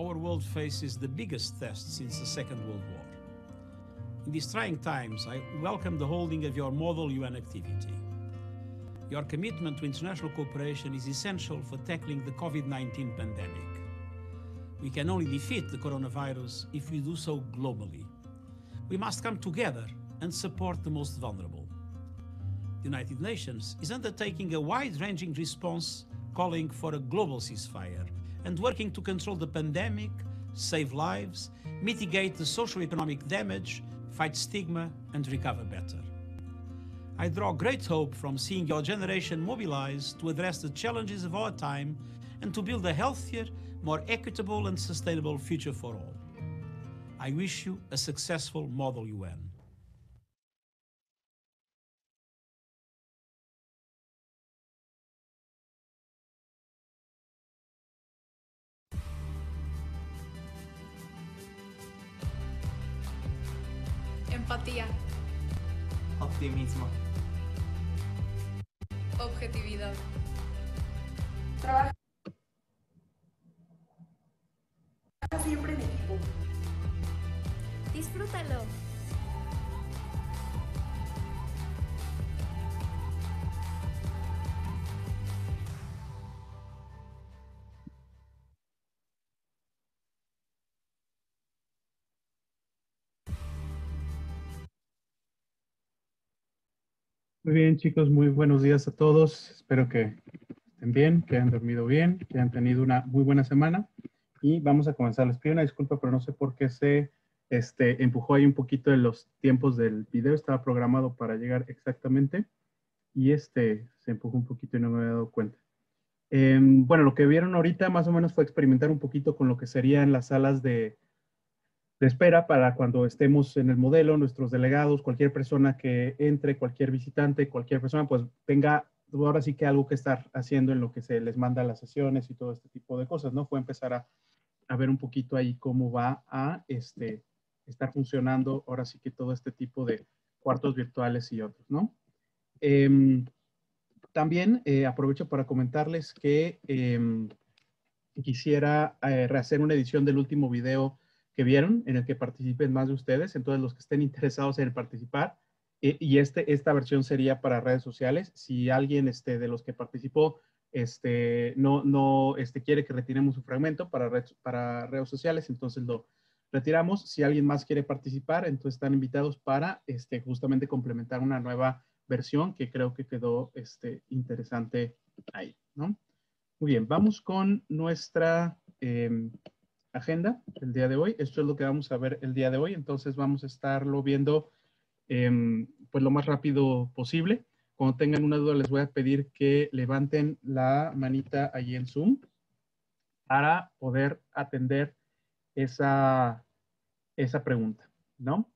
our world faces the biggest test since the Second World War. In these trying times, I welcome the holding of your Model UN activity. Your commitment to international cooperation is essential for tackling the COVID 19 pandemic. We can only defeat the coronavirus if we do so globally. We must come together and support the most vulnerable. The United Nations is undertaking a wide ranging response calling for a global ceasefire and working to control the pandemic, save lives, mitigate the social economic damage, fight stigma, and recover better. I draw great hope from seeing your generation mobilize to address the challenges of our time and to build a healthier, more equitable, and sustainable future for all. I wish you a successful Model UN. Empatía, Optimismo. objetividad, Trabaja siempre en equipo. Disfrútalo. Muy bien, chicos, muy buenos días a todos. Espero que estén bien, que hayan dormido bien, que hayan tenido una muy buena semana. Y vamos a comenzar. Les pido una disculpa, pero no sé por qué se este, empujó ahí un poquito en los tiempos del video. Estaba programado para llegar exactamente y este se empujó un poquito y no me había dado cuenta. Em, bueno, lo que vieron ahorita más o menos fue experimentar un poquito con lo que serían las salas de, de espera para cuando estemos en el modelo, nuestros delegados, cualquier persona que entre, cualquier visitante, cualquier persona, pues tenga ahora sí que algo que estar haciendo en lo que se les manda las sesiones y todo este tipo de cosas, ¿no? Fue empezar a, a ver un poquito ahí cómo va a este, estar funcionando ahora sí que todo este tipo de cuartos virtuales y otros, ¿no? Em, también eh, aprovecho para comentarles que em, quisiera eh, rehacer una edición del último video que vieron, en el que participen más de ustedes, entonces los que estén interesados en participar, eh, y este, esta versión sería para redes sociales. Si alguien este, de los que participó este, no, no este, quiere que retiremos un fragmento para, red, para redes sociales, entonces lo retiramos. Si alguien más quiere participar, entonces están invitados para este, justamente complementar una nueva versión que creo que quedó este, interesante ahí, ¿no? Muy bien, vamos con nuestra... Eh, agenda el día de hoy. Esto es lo que vamos a ver el día de hoy. Entonces vamos a estarlo viendo eh, pues lo más rápido posible. Cuando tengan una duda les voy a pedir que levanten la manita ahí en Zoom para poder atender esa, esa pregunta, ¿no?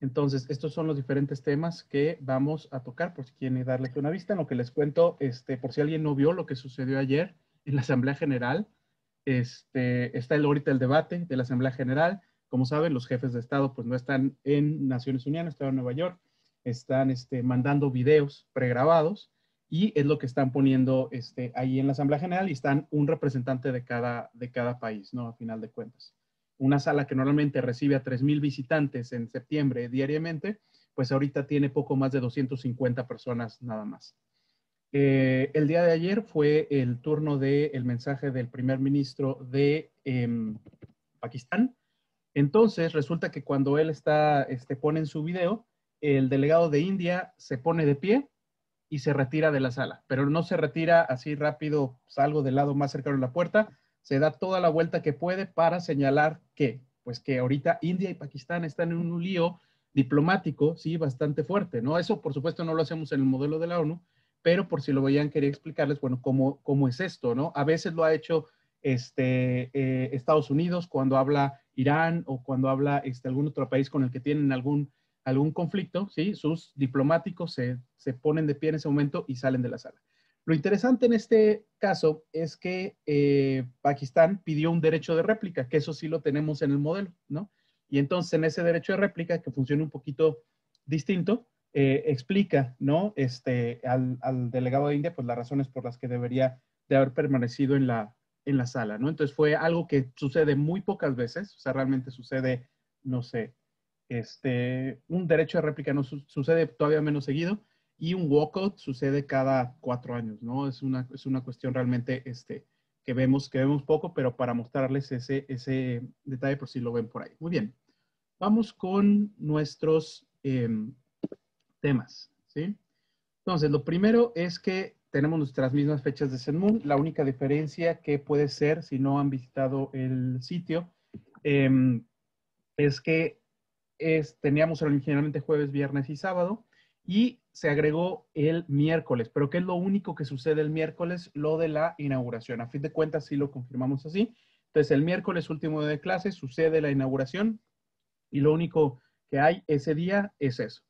Entonces, estos son los diferentes temas que vamos a tocar, por si quieren darles una vista. En lo que les cuento, este, por si alguien no vio lo que sucedió ayer en la Asamblea General, este, está el, ahorita el debate de la Asamblea General. Como saben, los jefes de Estado pues no están en Naciones Unidas, están en Nueva York, están este, mandando videos pregrabados y es lo que están poniendo este, ahí en la Asamblea General y están un representante de cada, de cada país, ¿no? A final de cuentas. Una sala que normalmente recibe a 3.000 visitantes en septiembre diariamente, pues ahorita tiene poco más de 250 personas nada más. Eh, el día de ayer fue el turno del mensaje del primer ministro de eh, Pakistán. Entonces, resulta que cuando él está, este, pone en su video, el delegado de India se pone de pie y se retira de la sala, pero no se retira así rápido, salgo del lado más cercano de la puerta, se da toda la vuelta que puede para señalar que, pues que ahorita India y Pakistán están en un lío diplomático, sí, bastante fuerte, ¿no? Eso, por supuesto, no lo hacemos en el modelo de la ONU, pero por si lo veían, quería explicarles, bueno, cómo, cómo es esto, ¿no? A veces lo ha hecho este, eh, Estados Unidos cuando habla Irán o cuando habla este, algún otro país con el que tienen algún, algún conflicto, ¿sí? Sus diplomáticos se, se ponen de pie en ese momento y salen de la sala. Lo interesante en este caso es que eh, Pakistán pidió un derecho de réplica, que eso sí lo tenemos en el modelo, ¿no? Y entonces en ese derecho de réplica, que funciona un poquito distinto, eh, explica, ¿no? Este, al, al, delegado de India, pues las razones por las que debería de haber permanecido en la, en la sala, ¿no? Entonces fue algo que sucede muy pocas veces, o sea, realmente sucede, no sé, este, un derecho de réplica no sucede todavía menos seguido y un walkout sucede cada cuatro años, ¿no? Es una, es una cuestión realmente este, que, vemos, que vemos poco, pero para mostrarles ese, ese detalle por si lo ven por ahí. Muy bien, vamos con nuestros em, temas, ¿sí? Entonces, lo primero es que tenemos nuestras mismas fechas de Zenmoon. La única diferencia que puede ser, si no han visitado el sitio, em, es que es, teníamos originalmente jueves, viernes y sábado y se agregó el miércoles. Pero ¿qué es lo único que sucede el miércoles? Lo de la inauguración. A fin de cuentas, sí lo confirmamos así. Entonces, el miércoles último de clase sucede la inauguración y lo único que hay ese día es eso.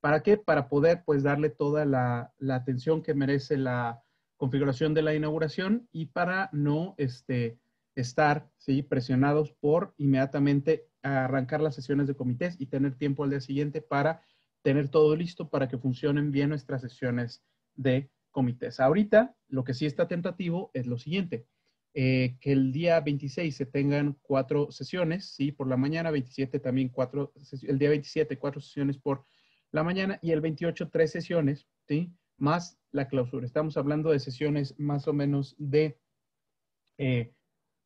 ¿Para qué? Para poder pues darle toda la, atención que merece la configuración de la inauguración y para no este, estar ¿sí? presionados por inmediatamente arrancar las sesiones de comités y tener tiempo al día siguiente para tener todo listo para que funcionen bien nuestras sesiones de comités. Ahorita lo que sí está tentativo es lo siguiente, eh, que el día 26 se tengan cuatro sesiones, ¿sí? Por la mañana, 27 también cuatro, el día 27 cuatro sesiones por la mañana y el 28 tres sesiones, ¿sí? Más la clausura. Estamos hablando de sesiones más o menos de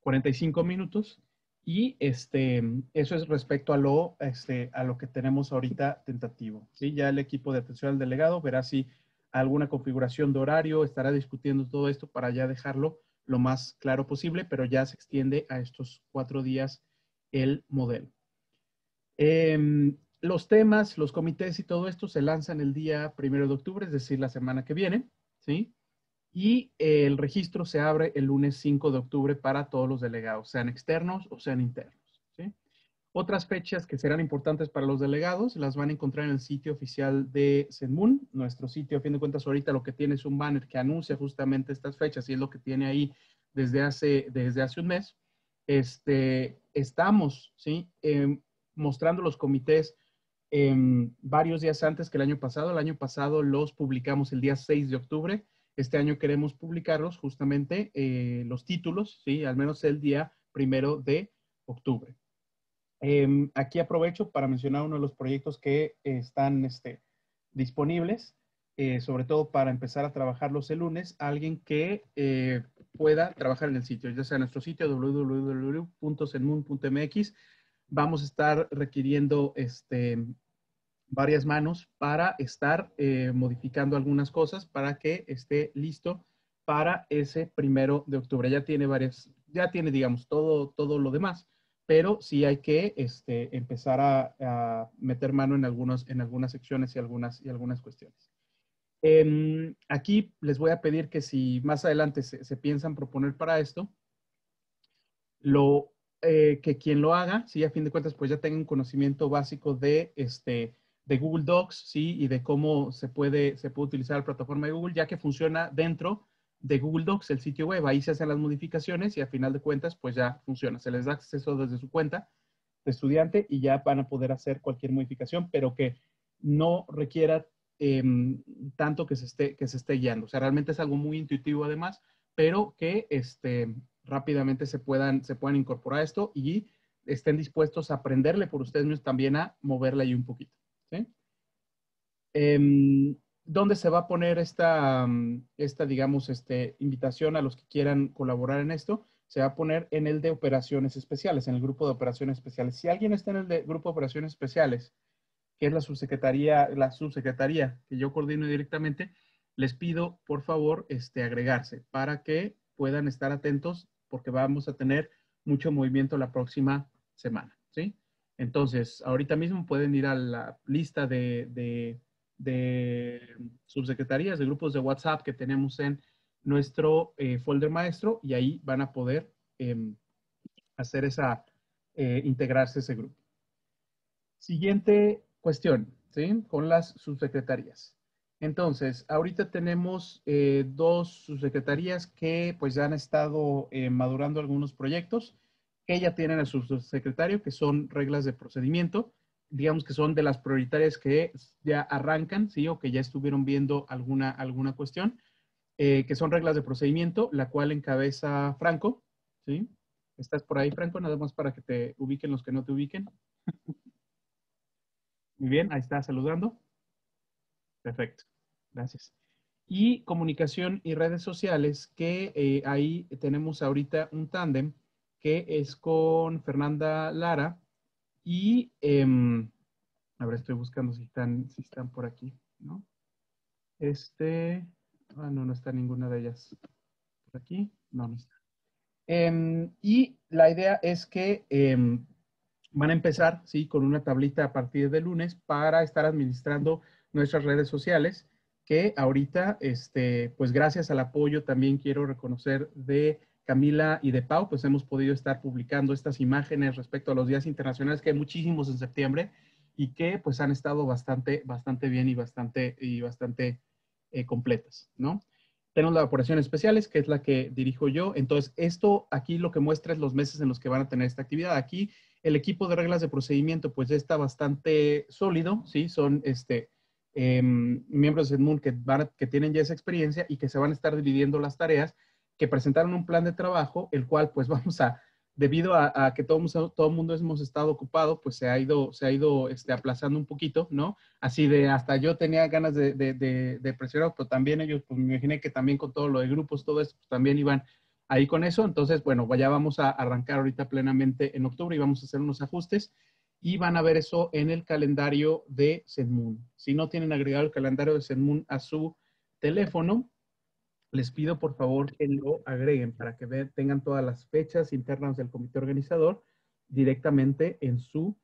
45 eh, minutos y este, eso es respecto a lo, este, a lo que tenemos ahorita tentativo, ¿sí? Ya el equipo de atención al delegado verá si alguna configuración de horario, estará discutiendo todo esto para ya dejarlo lo más claro posible, pero ya se extiende a estos cuatro días el modelo. Em, los temas, los comités y todo esto se lanzan el día primero de octubre, es decir, la semana que viene, ¿sí? Y el registro se abre el lunes 5 de octubre para todos los delegados, sean externos o sean internos, ¿sí? Otras fechas que serán importantes para los delegados las van a encontrar en el sitio oficial de Zenmoon. Nuestro sitio, a fin de cuentas, ahorita lo que tiene es un banner que anuncia justamente estas fechas y es lo que tiene ahí desde hace, desde hace un mes. Este, estamos, ¿sí? Em, mostrando los comités varios días antes que el año pasado. El año pasado los publicamos el día 6 de octubre. Este año queremos publicarlos justamente eh, los títulos, ¿sí? Al menos el día primero de octubre. Em, aquí aprovecho para mencionar uno de los proyectos que están este, disponibles, eh, sobre todo para empezar a trabajarlos el lunes, alguien que eh, pueda trabajar en el sitio, ya sea nuestro sitio www.senmoon.mx. Vamos a estar requiriendo este, varias manos para estar eh, modificando algunas cosas para que esté listo para ese primero de octubre. Ya tiene varias, ya tiene, digamos, todo, todo lo demás, pero sí hay que este, empezar a, meter mano en, algunos, en algunas secciones y algunas, y algunas cuestiones. Em, aquí les voy a pedir que si más adelante se, piensan proponer para esto, lo, eh, que quien lo haga, si a fin de cuentas, pues ya tenga un conocimiento básico de este, de Google Docs, ¿sí? Y de cómo se puede, se puede utilizar la plataforma de Google, ya que funciona dentro de Google Docs, el sitio web. Ahí se hacen las modificaciones y a final de cuentas, pues ya funciona. Se les da acceso desde su cuenta de estudiante y ya van a poder hacer cualquier modificación, pero que no requiera em, tanto que se, esté, que se esté guiando. O sea, realmente es algo muy intuitivo además, pero que este, rápidamente se puedan, se puedan incorporar esto y estén dispuestos a aprenderle por ustedes mismos también a moverle ahí un poquito. Em, ¿Dónde se va a poner esta, mm, esta, digamos, este, invitación a los que quieran colaborar en esto? Se va a poner en el de operaciones especiales, en el grupo de operaciones especiales. Si alguien está en el de grupo de operaciones especiales, que es la subsecretaría, la subsecretaría que yo coordino directamente, les pido, por favor, este, agregarse para que puedan estar atentos porque vamos a tener mucho movimiento la próxima semana, ¿sí? Entonces, ahorita mismo pueden ir a la lista de, subsecretarías, de grupos de WhatsApp que tenemos en nuestro eh, folder maestro y ahí van a poder em, hacer esa, eh, integrarse ese grupo. Siguiente cuestión, ¿sí? Con las subsecretarías. Entonces, ahorita tenemos eh, dos subsecretarías que pues ya han estado madurando algunos proyectos que ya tienen a su secretario, que son reglas de procedimiento, digamos que son de las prioritarias que ya arrancan, ¿sí? O que ya estuvieron viendo alguna, alguna cuestión. eh, que son reglas de procedimiento, la cual encabeza Franco, ¿sí? ¿Estás por ahí, Franco? Nada más para que te ubiquen los que no te ubiquen. Muy bien, ahí está saludando. Perfecto, gracias. Y comunicación y redes sociales, que eh, ahí tenemos ahorita un tándem que es con Fernanda Lara y, em, a ver, estoy buscando si están, si están por aquí, ¿no? Este, ah, no, no está ninguna de ellas. ¿Por aquí? No, no está. Em, y la idea es que em, van a empezar, sí, con una tablita a partir de lunes para estar administrando nuestras redes sociales, que ahorita, este, pues gracias al apoyo también quiero reconocer de Camila y de Pau, pues hemos podido estar publicando estas imágenes respecto a los días internacionales, que hay muchísimos en septiembre y que pues han estado bastante, bastante bien y bastante, y bastante eh, completas, ¿no? Tenemos la operaciones especiales, que es la que dirijo yo. Entonces, esto aquí lo que muestra es los meses en los que van a tener esta actividad. Aquí el equipo de reglas de procedimiento pues está bastante sólido, ¿sí? Son este, em, miembros de Edmund que, van que tienen ya esa experiencia y que se van a estar dividiendo las tareas, que presentaron un plan de trabajo, el cual pues vamos a, debido a, que todo, todo el mundo hemos estado ocupado, pues se ha ido, se ha ido este, aplazando un poquito, ¿no? Así de hasta yo tenía ganas de, de, de, presionar, pero también ellos, pues me imaginé que también con todo lo de grupos, todo eso, pues también iban ahí con eso. Entonces, bueno, ya vamos a arrancar ahorita plenamente en octubre y vamos a hacer unos ajustes y van a ver eso en el calendario de Zenmoon. Si no tienen agregado el calendario de Zenmoon a su teléfono, les pido por favor que lo agreguen para que tengan todas las fechas internas del comité organizador directamente en su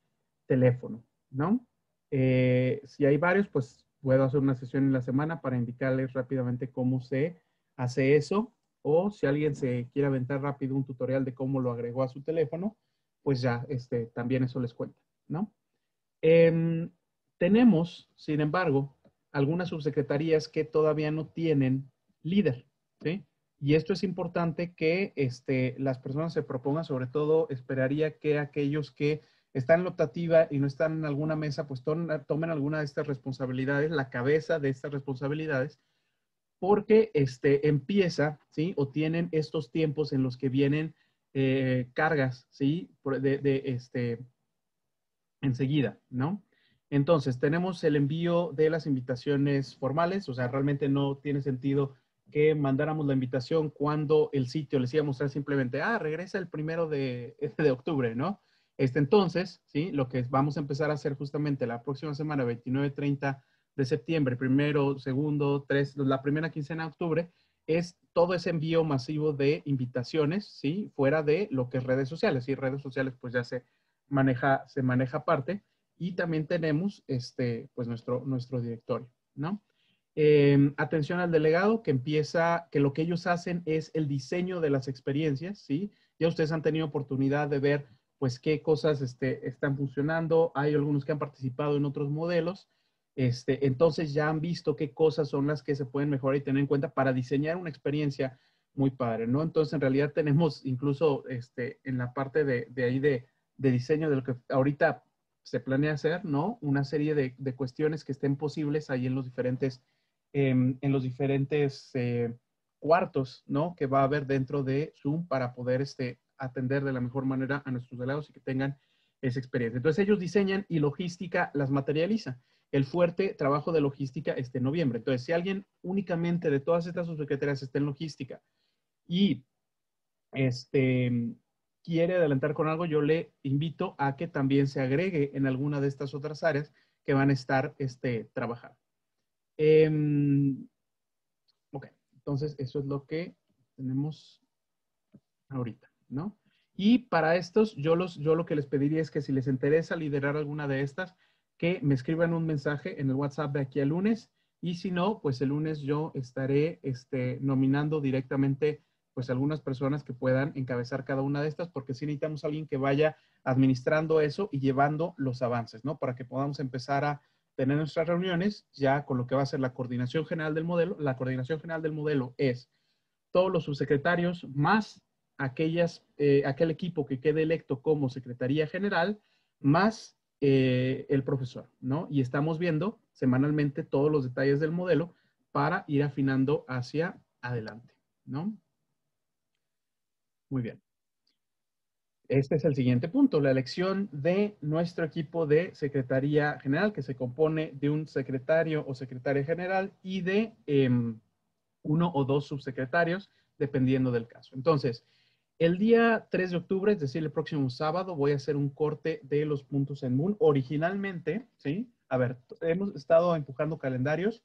teléfono, ¿no? Eh, si hay varios, pues puedo hacer una sesión en la semana para indicarles rápidamente cómo se hace eso. O si alguien se quiere aventar rápido un tutorial de cómo lo agregó a su teléfono, pues ya este, también eso les cuenta, ¿no? Em, tenemos, sin embargo, algunas subsecretarías que todavía no tienen líder, ¿sí? Y esto es importante que este, las personas se propongan, sobre todo esperaría que aquellos que están en optativa y no están en alguna mesa, pues tomen, alguna de estas responsabilidades, la cabeza de estas responsabilidades, porque este, empieza, ¿sí? O tienen estos tiempos en los que vienen eh, cargas, ¿sí? De, este, enseguida, ¿no? Entonces, tenemos el envío de las invitaciones formales, o sea, realmente no tiene sentido que mandáramos la invitación cuando el sitio les iba a mostrar simplemente, ah, regresa el primero de, de octubre, ¿no? Este entonces, ¿sí? Lo que vamos a empezar a hacer justamente la próxima semana, 29, 30 de septiembre, primero, segundo, tres, la primera quincena de octubre, es todo ese envío masivo de invitaciones, ¿sí? Fuera de lo que es redes sociales. Y redes sociales pues ya se maneja, se maneja aparte. Y también tenemos, este, pues nuestro, nuestro directorio, ¿no? Em, atención al delegado, que empieza, que lo que ellos hacen es el diseño de las experiencias, ¿sí? Ya ustedes han tenido oportunidad de ver, pues, qué cosas este, están funcionando. Hay algunos que han participado en otros modelos. Este, entonces ya han visto qué cosas son las que se pueden mejorar y tener en cuenta para diseñar una experiencia muy padre, ¿no? Entonces, en realidad tenemos incluso este, en la parte de, de ahí de, de, diseño de lo que ahorita se planea hacer, ¿no? Una serie de, de cuestiones que estén posibles ahí en los diferentes en los diferentes eh, cuartos, ¿no? Que va a haber dentro de Zoom para poder este, atender de la mejor manera a nuestros delegados y que tengan esa experiencia. Entonces ellos diseñan y logística las materializa. El fuerte trabajo de logística está en noviembre. Entonces, si alguien únicamente de todas estas subsecretarías está en logística y este, quiere adelantar con algo, yo le invito a que también se agregue en alguna de estas otras áreas que van a estar este, trabajando. Em, ok, entonces eso es lo que tenemos ahorita, ¿no? Y para estos, yo, los, yo lo que les pediría es que si les interesa liderar alguna de estas, que me escriban un mensaje en el WhatsApp de aquí al lunes. Y si no, pues el lunes yo estaré este, nominando directamente pues algunas personas que puedan encabezar cada una de estas, porque sí necesitamos a alguien que vaya administrando eso y llevando los avances, ¿no? Para que podamos empezar a tener nuestras reuniones ya con lo que va a ser la coordinación general del modelo. La coordinación general del modelo es todos los subsecretarios más aquellas, eh, aquel equipo que quede electo como secretaría general, más eh, el profesor, ¿no? Y estamos viendo semanalmente todos los detalles del modelo para ir afinando hacia adelante, ¿no? Muy bien. Este es el siguiente punto, la elección de nuestro equipo de Secretaría General, que se compone de un secretario o secretaria general y de em, uno o dos subsecretarios, dependiendo del caso. Entonces, el día 3 de octubre, es decir, el próximo sábado, voy a hacer un corte de los puntos en Moon. Originalmente, ¿sí? A ver, hemos estado empujando calendarios.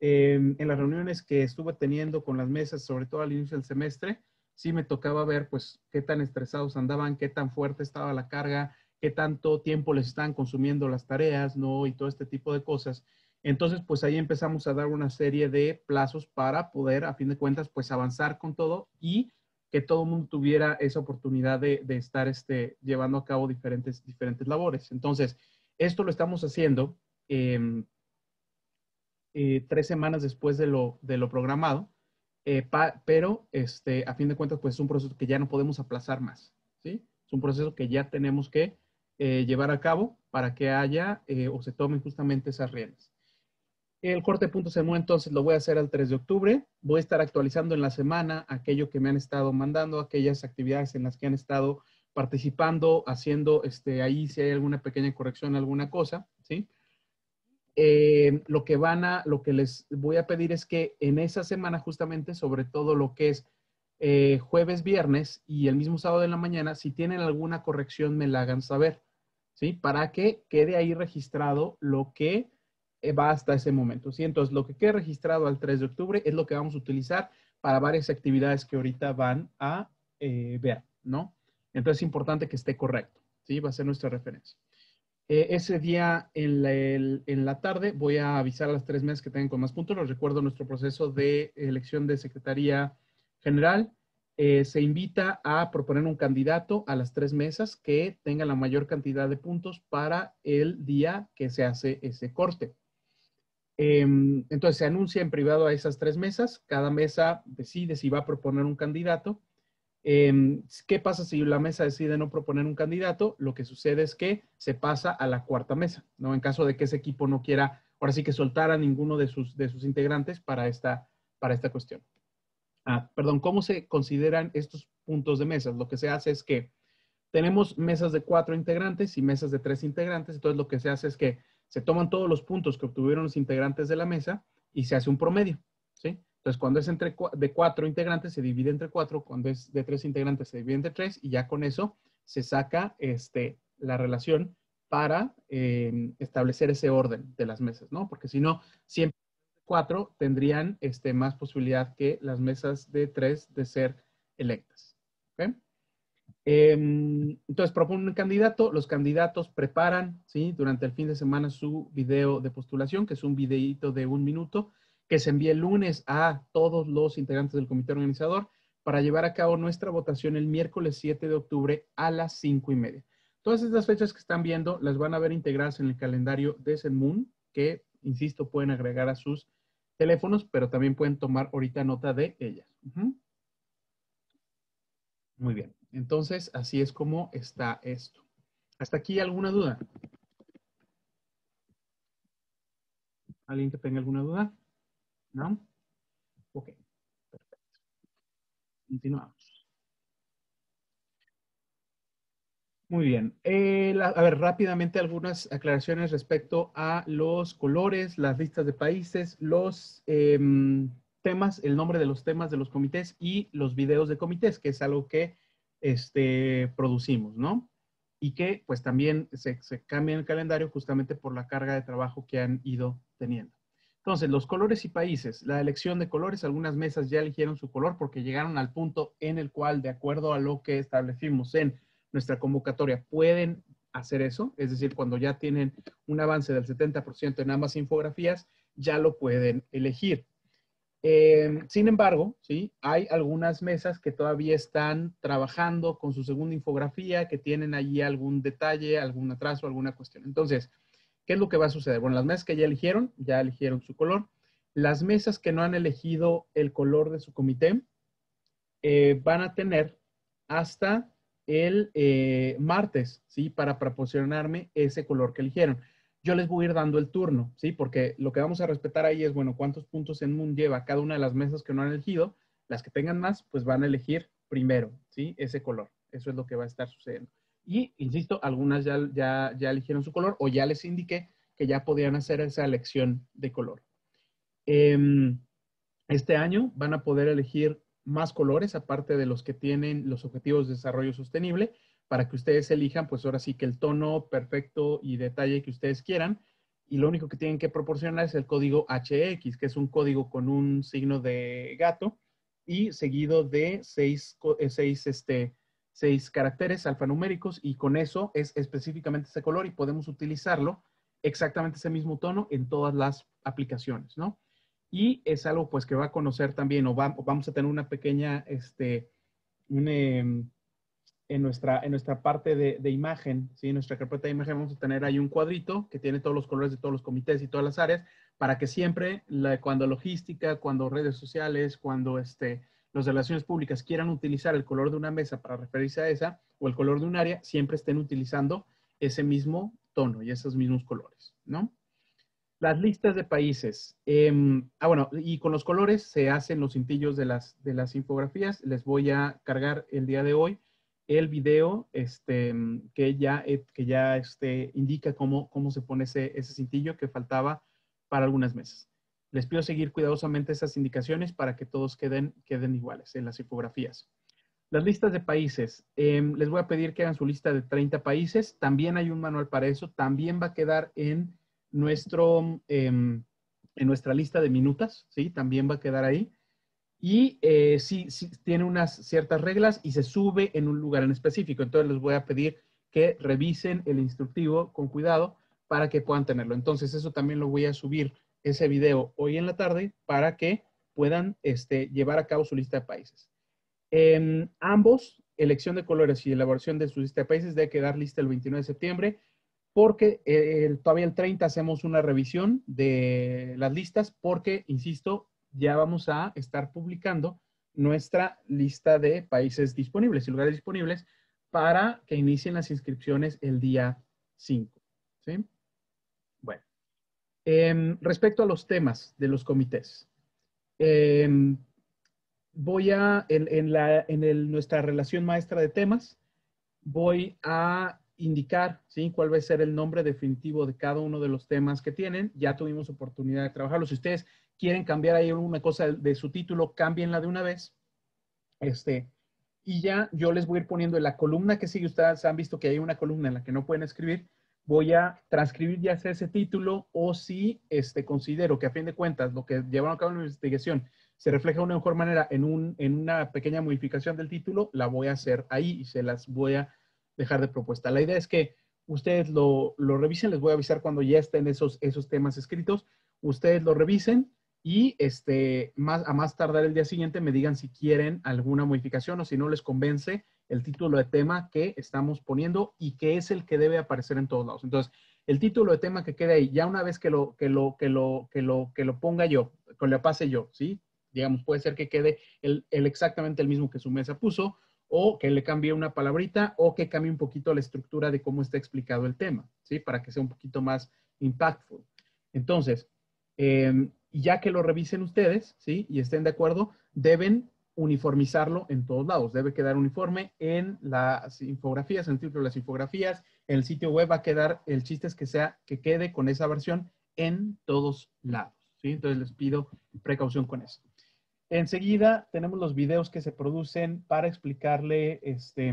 em, en las reuniones que estuve teniendo con las mesas, sobre todo al inicio del semestre, sí me tocaba ver, pues, qué tan estresados andaban, qué tan fuerte estaba la carga, qué tanto tiempo les están consumiendo las tareas, ¿no? Y todo este tipo de cosas. Entonces, pues ahí empezamos a dar una serie de plazos para poder, a fin de cuentas, pues avanzar con todo y que todo el mundo tuviera esa oportunidad de, de estar este, llevando a cabo diferentes, diferentes labores. Entonces, esto lo estamos haciendo em, eh, tres semanas después de lo, de lo programado, eh, pero este, a fin de cuentas, pues es un proceso que ya no podemos aplazar más, ¿sí? Es un proceso que ya tenemos que eh, llevar a cabo para que haya eh, o se tomen justamente esas riendas. El corte de puntos en MU, entonces lo voy a hacer al 3 de octubre. Voy a estar actualizando en la semana aquello que me han estado mandando, aquellas actividades en las que han estado participando, haciendo este, ahí si hay alguna pequeña corrección, alguna cosa, ¿sí? Eh, lo que van a, lo que les voy a pedir es que en esa semana justamente, sobre todo lo que es eh, jueves, viernes y el mismo sábado de la mañana, si tienen alguna corrección me la hagan saber, ¿sí? Para que quede ahí registrado lo que eh, va hasta ese momento, ¿sí? Entonces, lo que quede registrado al 3 de octubre es lo que vamos a utilizar para varias actividades que ahorita van a ver, ¿no? Entonces, es importante que esté correcto, ¿sí? Va a ser nuestra referencia. Eh, ese día en la, tarde voy a avisar a las tres mesas que tengan con más puntos. Les recuerdo nuestro proceso de elección de Secretaría General. Eh, se invita a proponer un candidato a las tres mesas que tenga la mayor cantidad de puntos para el día que se hace ese corte. Em, entonces se anuncia en privado a esas tres mesas. Cada mesa decide si va a proponer un candidato. Em, ¿Qué pasa si la mesa decide no proponer un candidato? Lo que sucede es que se pasa a la cuarta mesa, ¿no? En caso de que ese equipo no quiera, ahora sí que soltar a ninguno de sus, de sus integrantes para esta, para esta cuestión. Ah, perdón, ¿cómo se consideran estos puntos de mesas? Lo que se hace es que tenemos mesas de cuatro integrantes y mesas de tres integrantes, entonces lo que se hace es que se toman todos los puntos que obtuvieron los integrantes de la mesa y se hace un promedio, ¿sí? Entonces, cuando es de cuatro integrantes, se divide entre cuatro. Cuando es de tres integrantes, se divide entre tres. Y ya con eso se saca este, la relación para eh, establecer ese orden de las mesas, ¿no? Porque si no, siempre cuatro tendrían este, más posibilidad que las mesas de tres de ser electas. ¿ok? Em, entonces, proponen un candidato, los candidatos preparan, ¿sí? Durante el fin de semana su video de postulación, que es un videíto de un minuto, que se envía el lunes a todos los integrantes del comité organizador para llevar a cabo nuestra votación el miércoles 7 de octubre a las 5 y media. Todas estas fechas que están viendo las van a ver integradas en el calendario de Zenmoon, que, insisto, pueden agregar a sus teléfonos, pero también pueden tomar ahorita nota de ellas. Muy bien. Entonces, así es como está esto. ¿Hasta aquí alguna duda? ¿Alguien que tenga alguna duda? ¿No? Ok. Perfecto. Continuamos. Muy bien. Eh, a ver, rápidamente algunas aclaraciones respecto a los colores, las listas de países, los em, temas, el nombre de los temas de los comités y los videos de comités, que es algo que este, producimos, ¿no? Y que pues también se, se cambia el calendario justamente por la carga de trabajo que han ido teniendo. Entonces, los colores y países. La elección de colores, algunas mesas ya eligieron su color porque llegaron al punto en el cual, de acuerdo a lo que establecimos en nuestra convocatoria, pueden hacer eso. Es decir, cuando ya tienen un avance del 70% en ambas infografías, ya lo pueden elegir. Eh, sin embargo, ¿sí? hay algunas mesas que todavía están trabajando con su segunda infografía, que tienen allí algún detalle, algún atraso, alguna cuestión. Entonces, ¿qué es lo que va a suceder? Bueno, las mesas que ya eligieron, ya eligieron su color. Las mesas que no han elegido el color de su comité eh, van a tener hasta el eh, martes, ¿sí? Para proporcionarme ese color que eligieron. yo les voy a ir dando el turno, ¿sí? Porque lo que vamos a respetar ahí es, bueno, cuántos puntos en Moon lleva cada una de las mesas que no han elegido. Las que tengan más, pues van a elegir primero, ¿sí? Ese color. Eso es lo que va a estar sucediendo. Y, insisto, algunas ya, ya, ya eligieron su color o ya les indiqué que ya podían hacer esa elección de color. Em, este año van a poder elegir más colores, aparte de los que tienen los objetivos de desarrollo sostenible, para que ustedes elijan, pues ahora sí que el tono perfecto y detalle que ustedes quieran. Y lo único que tienen que proporcionar es el código HX, que es un código con un signo de gato y seguido de seis, eh, seis, este, seis caracteres alfanuméricos y con eso es específicamente ese color y podemos utilizarlo exactamente ese mismo tono en todas las aplicaciones, ¿no? Y es algo pues que va a conocer también o, vamos a tener una pequeña, este, em, en, nuestra, en nuestra parte de, imagen, ¿sí? En nuestra carpeta de imagen vamos a tener ahí un cuadrito que tiene todos los colores de todos los comités y todas las áreas para que siempre cuando logística, cuando redes sociales, cuando este, las relaciones públicas quieran utilizar el color de una mesa para referirse a esa o el color de un área, siempre estén utilizando ese mismo tono y esos mismos colores, ¿no? Las listas de países. Em, ah, bueno, y con los colores se hacen los cintillos de las, de las infografías. Les voy a cargar el día de hoy el video este, que ya, eh, que ya este, indica cómo, cómo se pone ese, ese cintillo que faltaba para algunas meses. Les pido seguir cuidadosamente esas indicaciones para que todos queden, queden iguales en las infografías. Las listas de países. Em, les voy a pedir que hagan su lista de 30 países. También hay un manual para eso. También va a quedar en nuestro, em, en nuestra lista de minutas, ¿sí? También va a quedar ahí. Y eh, sí, sí, tiene unas ciertas reglas y se sube en un lugar en específico. Entonces les voy a pedir que revisen el instructivo con cuidado para que puedan tenerlo. Entonces eso también lo voy a subir ese video hoy en la tarde para que puedan este, llevar a cabo su lista de países. En ambos, elección de colores y elaboración de su lista de países debe quedar lista el 29 de septiembre porque eh, todavía el 30 hacemos una revisión de las listas porque, insisto, ya vamos a estar publicando nuestra lista de países disponibles y lugares disponibles para que inicien las inscripciones el día 5. ¿sí? Em, respecto a los temas de los comités, em, voy a, en, la, en nuestra relación maestra de temas, voy a indicar ¿sí? cuál va a ser el nombre definitivo de cada uno de los temas que tienen. Ya tuvimos oportunidad de trabajarlo. Si ustedes quieren cambiar ahí alguna cosa de su título, cámbienla de una vez. Este, y ya yo les voy a ir poniendo en la columna que sigue. Ustedes han visto que hay una columna en la que no pueden escribir. Voy a transcribir ya sea ese título o si este, considero que a fin de cuentas lo que llevaron a cabo en la investigación se refleja de una mejor manera en, un, en una pequeña modificación del título, la voy a hacer ahí y se las voy a dejar de propuesta. La idea es que ustedes lo, lo revisen, les voy a avisar cuando ya estén esos, esos temas escritos, ustedes lo revisen y este, más, a más tardar el día siguiente me digan si quieren alguna modificación o si no les convence el título de tema que estamos poniendo y que es el que debe aparecer en todos lados. Entonces, el título de tema que quede ahí, ya una vez que lo, que lo, que lo, que lo, que lo ponga yo, que lo pase yo, ¿sí? Digamos, puede ser que quede el, el exactamente el mismo que su mesa puso o que le cambie una palabrita o que cambie un poquito la estructura de cómo está explicado el tema, ¿sí? Para que sea un poquito más impactful. Entonces, em, ya que lo revisen ustedes, ¿sí? Y estén de acuerdo, deben uniformizarlo en todos lados. Debe quedar uniforme en las infografías, en el título de las infografías, en el sitio web va a quedar, el chiste es que sea, que quede con esa versión en todos lados, ¿sí? Entonces les pido precaución con eso. Enseguida tenemos los videos que se producen para explicarle este,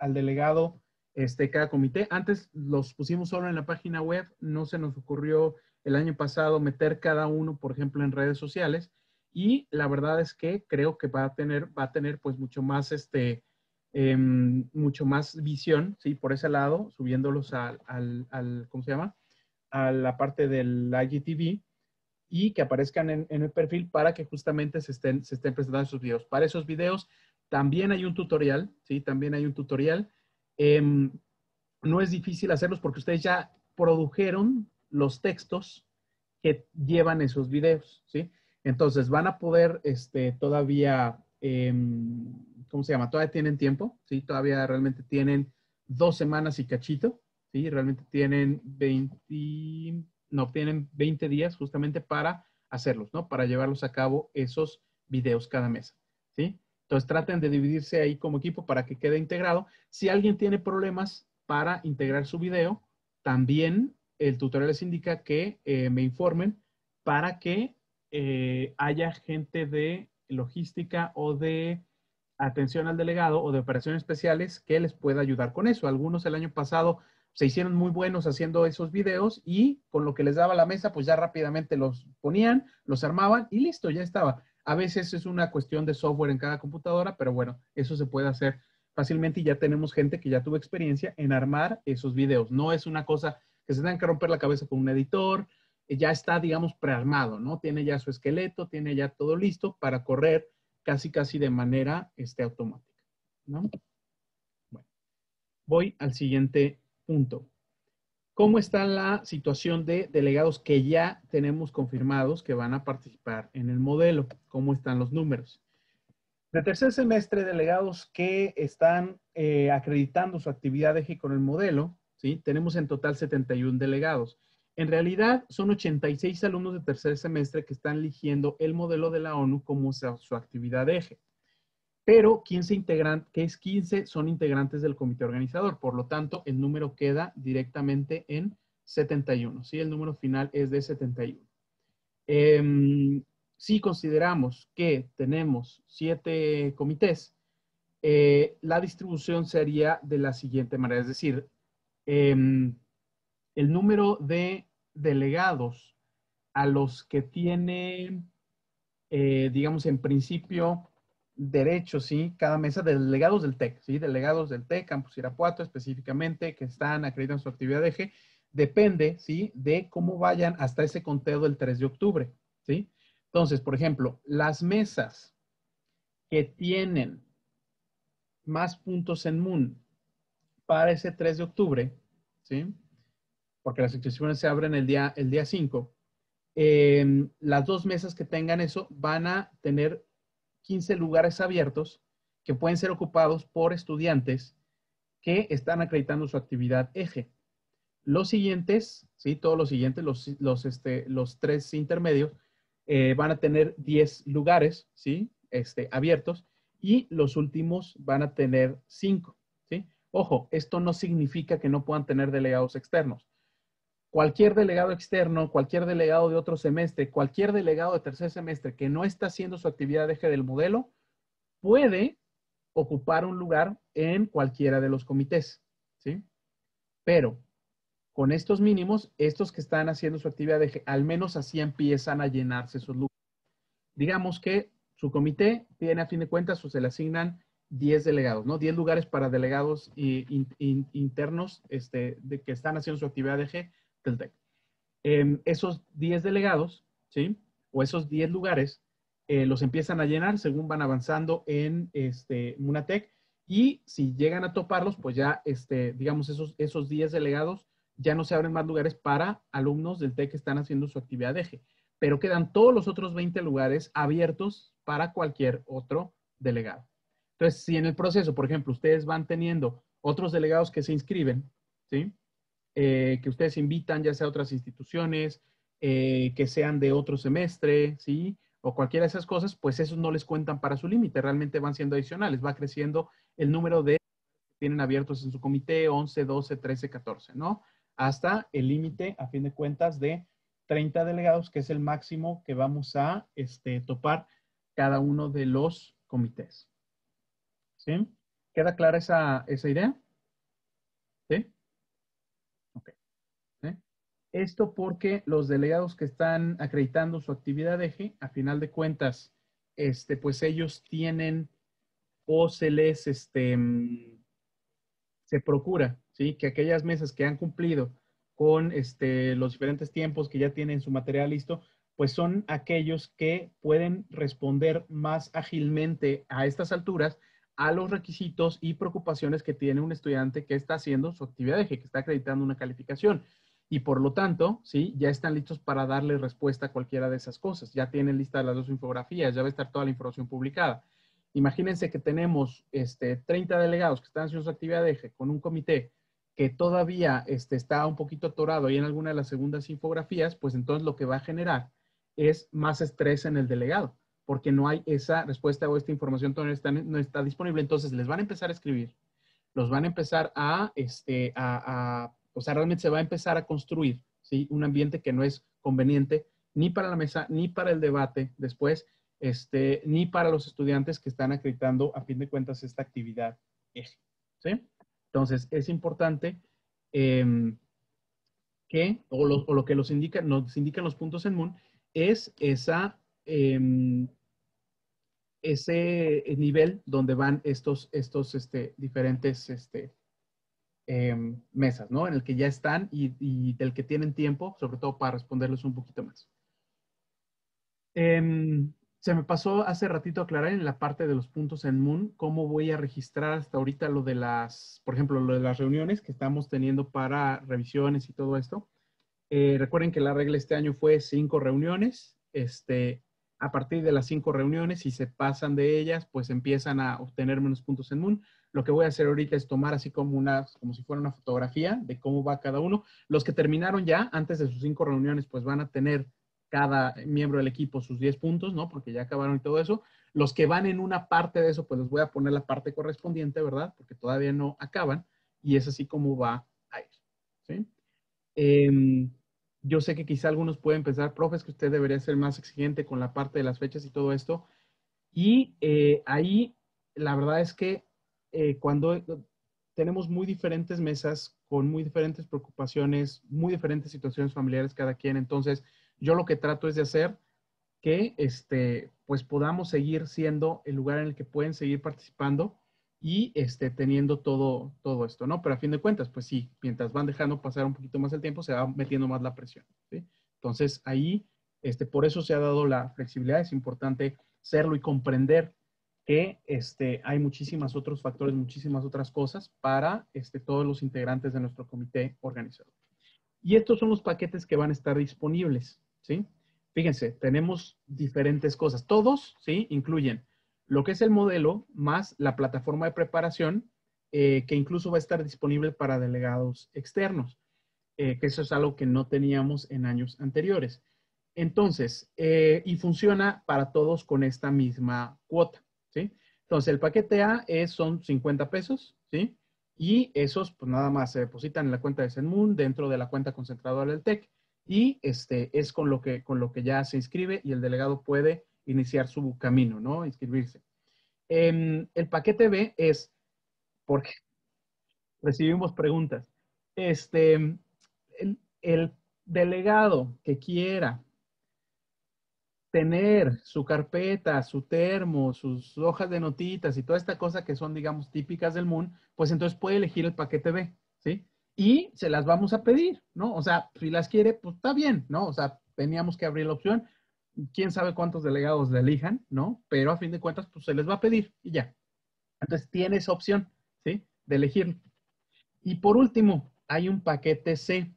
al delegado este, cada comité. Antes los pusimos solo en la página web, no se nos ocurrió el año pasado meter cada uno, por ejemplo, en redes sociales. Y la verdad es que creo que va a tener, va a tener pues mucho más, este, em, mucho más visión, ¿sí? Por ese lado, subiéndolos al, al, ¿cómo se llama? A la parte del IGTV y que aparezcan en, el perfil para que justamente se estén, se estén presentando esos videos. Para esos videos también hay un tutorial, ¿sí? También hay un tutorial. Em, no es difícil hacerlos porque ustedes ya produjeron los textos que llevan esos videos, ¿sí? Entonces van a poder este, todavía, em, ¿cómo se llama? Todavía tienen tiempo, ¿sí? Todavía realmente tienen dos semanas y cachito, ¿sí? Realmente tienen 20, no, tienen 20 días justamente para hacerlos, ¿no? Para llevarlos a cabo esos videos cada mes, ¿sí? Entonces traten de dividirse ahí como equipo para que quede integrado. Si alguien tiene problemas para integrar su video, también el tutorial les indica que eh, me informen para que eh, haya gente de logística o de atención al delegado o de operaciones especiales que les pueda ayudar con eso. Algunos el año pasado se hicieron muy buenos haciendo esos videos y con lo que les daba la mesa, pues ya rápidamente los ponían, los armaban y listo, ya estaba. A veces es una cuestión de software en cada computadora, pero bueno, eso se puede hacer fácilmente y ya tenemos gente que ya tuvo experiencia en armar esos videos. No es una cosa que se tengan que romper la cabeza con un editor, ya está, digamos, prearmado, ¿no? Tiene ya su esqueleto, tiene ya todo listo para correr casi, casi de manera este, automática, ¿no? Bueno, voy al siguiente punto. ¿Cómo está la situación de delegados que ya tenemos confirmados que van a participar en el modelo? ¿Cómo están los números? De tercer semestre, delegados que están eh, acreditando su actividad de eje con el modelo, ¿sí? Tenemos en total 71 delegados. En realidad, son 86 alumnos de tercer semestre que están eligiendo el modelo de la ONU como su actividad de eje. Pero 15 integrantes, que es 15, son integrantes del comité organizador. Por lo tanto, el número queda directamente en 71. ¿sí? El número final es de 71. Em, si consideramos que tenemos 7 comités, eh, la distribución sería de la siguiente manera. Es decir, em, el número de delegados a los que tiene, eh, digamos, en principio, derecho, ¿sí? Cada mesa de delegados del TEC, ¿sí? Delegados del TEC, Campus Irapuato específicamente, que están acreditando su actividad de eje, depende, ¿sí? De cómo vayan hasta ese conteo del 3 de octubre, ¿sí? Entonces, por ejemplo, las mesas que tienen más puntos en Moon para ese 3 de octubre, ¿sí? Porque las inscripciones se abren el día, el día 5, em, las dos mesas que tengan eso van a tener 15 lugares abiertos que pueden ser ocupados por estudiantes que están acreditando su actividad eje. Los siguientes, ¿sí? Todos los siguientes, los, los, este, los tres intermedios, eh, van a tener 10 lugares, ¿sí? Este, abiertos y los últimos van a tener 5, ¿sí? Ojo, esto no significa que no puedan tener delegados externos cualquier delegado externo, cualquier delegado de otro semestre, cualquier delegado de tercer semestre que no está haciendo su actividad de eje del modelo, puede ocupar un lugar en cualquiera de los comités, ¿sí? Pero con estos mínimos, estos que están haciendo su actividad de eje, al menos así empiezan a llenarse esos lugares. Digamos que su comité tiene a fin de cuentas o se le asignan 10 delegados, ¿no? 10 lugares para delegados internos este, que están haciendo su actividad de eje del TEC. Em, esos 10 delegados, ¿sí? O esos 10 lugares, eh, los empiezan a llenar según van avanzando en este, Munatec. Y si llegan a toparlos, pues ya, este, digamos, esos, esos 10 delegados ya no se abren más lugares para alumnos del TEC que están haciendo su actividad de eje. Pero quedan todos los otros 20 lugares abiertos para cualquier otro delegado. Entonces, si en el proceso, por ejemplo, ustedes van teniendo otros delegados que se inscriben, ¿sí? Eh, que ustedes invitan, ya sea a otras instituciones, eh, que sean de otro semestre, ¿sí? O cualquiera de esas cosas, pues esos no les cuentan para su límite, realmente van siendo adicionales, va creciendo el número de que tienen abiertos en su comité, 11, 12, 13, 14, ¿no? Hasta el límite, a fin de cuentas, de 30 delegados, que es el máximo que vamos a este, topar cada uno de los comités. ¿Sí? ¿Queda clara esa, esa idea? ¿Sí? Esto porque los delegados que están acreditando su actividad de eje, a final de cuentas, este, pues ellos tienen o se les, este, mm, se procura, ¿sí? Que aquellas mesas que han cumplido con este, los diferentes tiempos que ya tienen su material listo, pues son aquellos que pueden responder más ágilmente a estas alturas a los requisitos y preocupaciones que tiene un estudiante que está haciendo su actividad de eje, que está acreditando una calificación y por lo tanto, ¿sí? Ya están listos para darle respuesta a cualquiera de esas cosas. Ya tienen listas las dos infografías, ya va a estar toda la información publicada. Imagínense que tenemos este, 30 delegados que están haciendo su actividad de eje con un comité que todavía este, está un poquito atorado ahí en alguna de las segundas infografías, pues entonces lo que va a generar es más estrés en el delegado, porque no hay esa respuesta o esta información todavía está, no está disponible. Entonces les van a empezar a escribir, los van a empezar a, este, a, o sea, realmente se va a empezar a construir, ¿sí? Un ambiente que no es conveniente ni para la mesa, ni para el debate después, este, ni para los estudiantes que están acreditando, a fin de cuentas, esta actividad ¿sí? Entonces, es importante eh, que, o lo, o lo, que los indica, nos indican los puntos en Moon, es esa, eh, ese nivel donde van estos, estos este, diferentes este, eh, mesas, ¿no? En el que ya están y, del que tienen tiempo, sobre todo para responderles un poquito más. Eh, se me pasó hace ratito aclarar en la parte de los puntos en Moon cómo voy a registrar hasta ahorita lo de las, por ejemplo, lo de las reuniones que estamos teniendo para revisiones y todo esto. Eh, recuerden que la regla este año fue cinco reuniones. Este, a partir de las cinco reuniones, si se pasan de ellas, pues empiezan a obtener menos puntos en Moon. Lo que voy a hacer ahorita es tomar así como una, como si fuera una fotografía de cómo va cada uno. Los que terminaron ya antes de sus cinco reuniones, pues van a tener cada miembro del equipo sus 10 puntos, ¿no? Porque ya acabaron y todo eso. Los que van en una parte de eso, pues les voy a poner la parte correspondiente, ¿verdad? Porque todavía no acaban y es así como va a ir, ¿sí? Eh, yo sé que quizá algunos pueden pensar, profes, que usted debería ser más exigente con la parte de las fechas y todo esto. Y eh, ahí, la verdad es que eh, cuando tenemos muy diferentes mesas con muy diferentes preocupaciones, muy diferentes situaciones familiares cada quien, entonces yo lo que trato es de hacer que este, pues podamos seguir siendo el lugar en el que pueden seguir participando y este, teniendo todo, todo esto, ¿no? Pero a fin de cuentas, pues sí, mientras van dejando pasar un poquito más el tiempo, se va metiendo más la presión, ¿sí? Entonces ahí, este, por eso se ha dado la flexibilidad, es importante serlo y comprender que este, hay muchísimas otros factores, muchísimas otras cosas para este, todos los integrantes de nuestro comité organizador. Y estos son los paquetes que van a estar disponibles. ¿sí? Fíjense, tenemos diferentes cosas. Todos, ¿sí? Incluyen lo que es el modelo más la plataforma de preparación, eh, que incluso va a estar disponible para delegados externos, eh, que eso es algo que no teníamos en años anteriores. Entonces, eh, y funciona para todos con esta misma cuota, Entonces, el paquete A es, son 50 pesos, ¿sí? Y esos, pues nada más se depositan en la cuenta de Zenmoon dentro de la cuenta concentradora del TEC y este, es con lo, que, con lo que ya se inscribe y el delegado puede iniciar su camino, ¿no? Inscribirse. Eh, el paquete B es, porque recibimos preguntas, este, el delegado que quiera tener su carpeta, su termo, sus hojas de notitas y toda esta cosa que son, digamos, típicas del Moon, pues entonces puede elegir el paquete B, ¿sí? y se las vamos a pedir, ¿no? O sea, si las quiere, pues está bien, ¿no? O sea, teníamos que abrir la opción. Quién sabe cuántos delegados le elijan, ¿no? Pero a fin de cuentas, pues se les va a pedir y ya. Entonces, tiene esa opción, ¿sí? De elegir. Y por último, hay un paquete C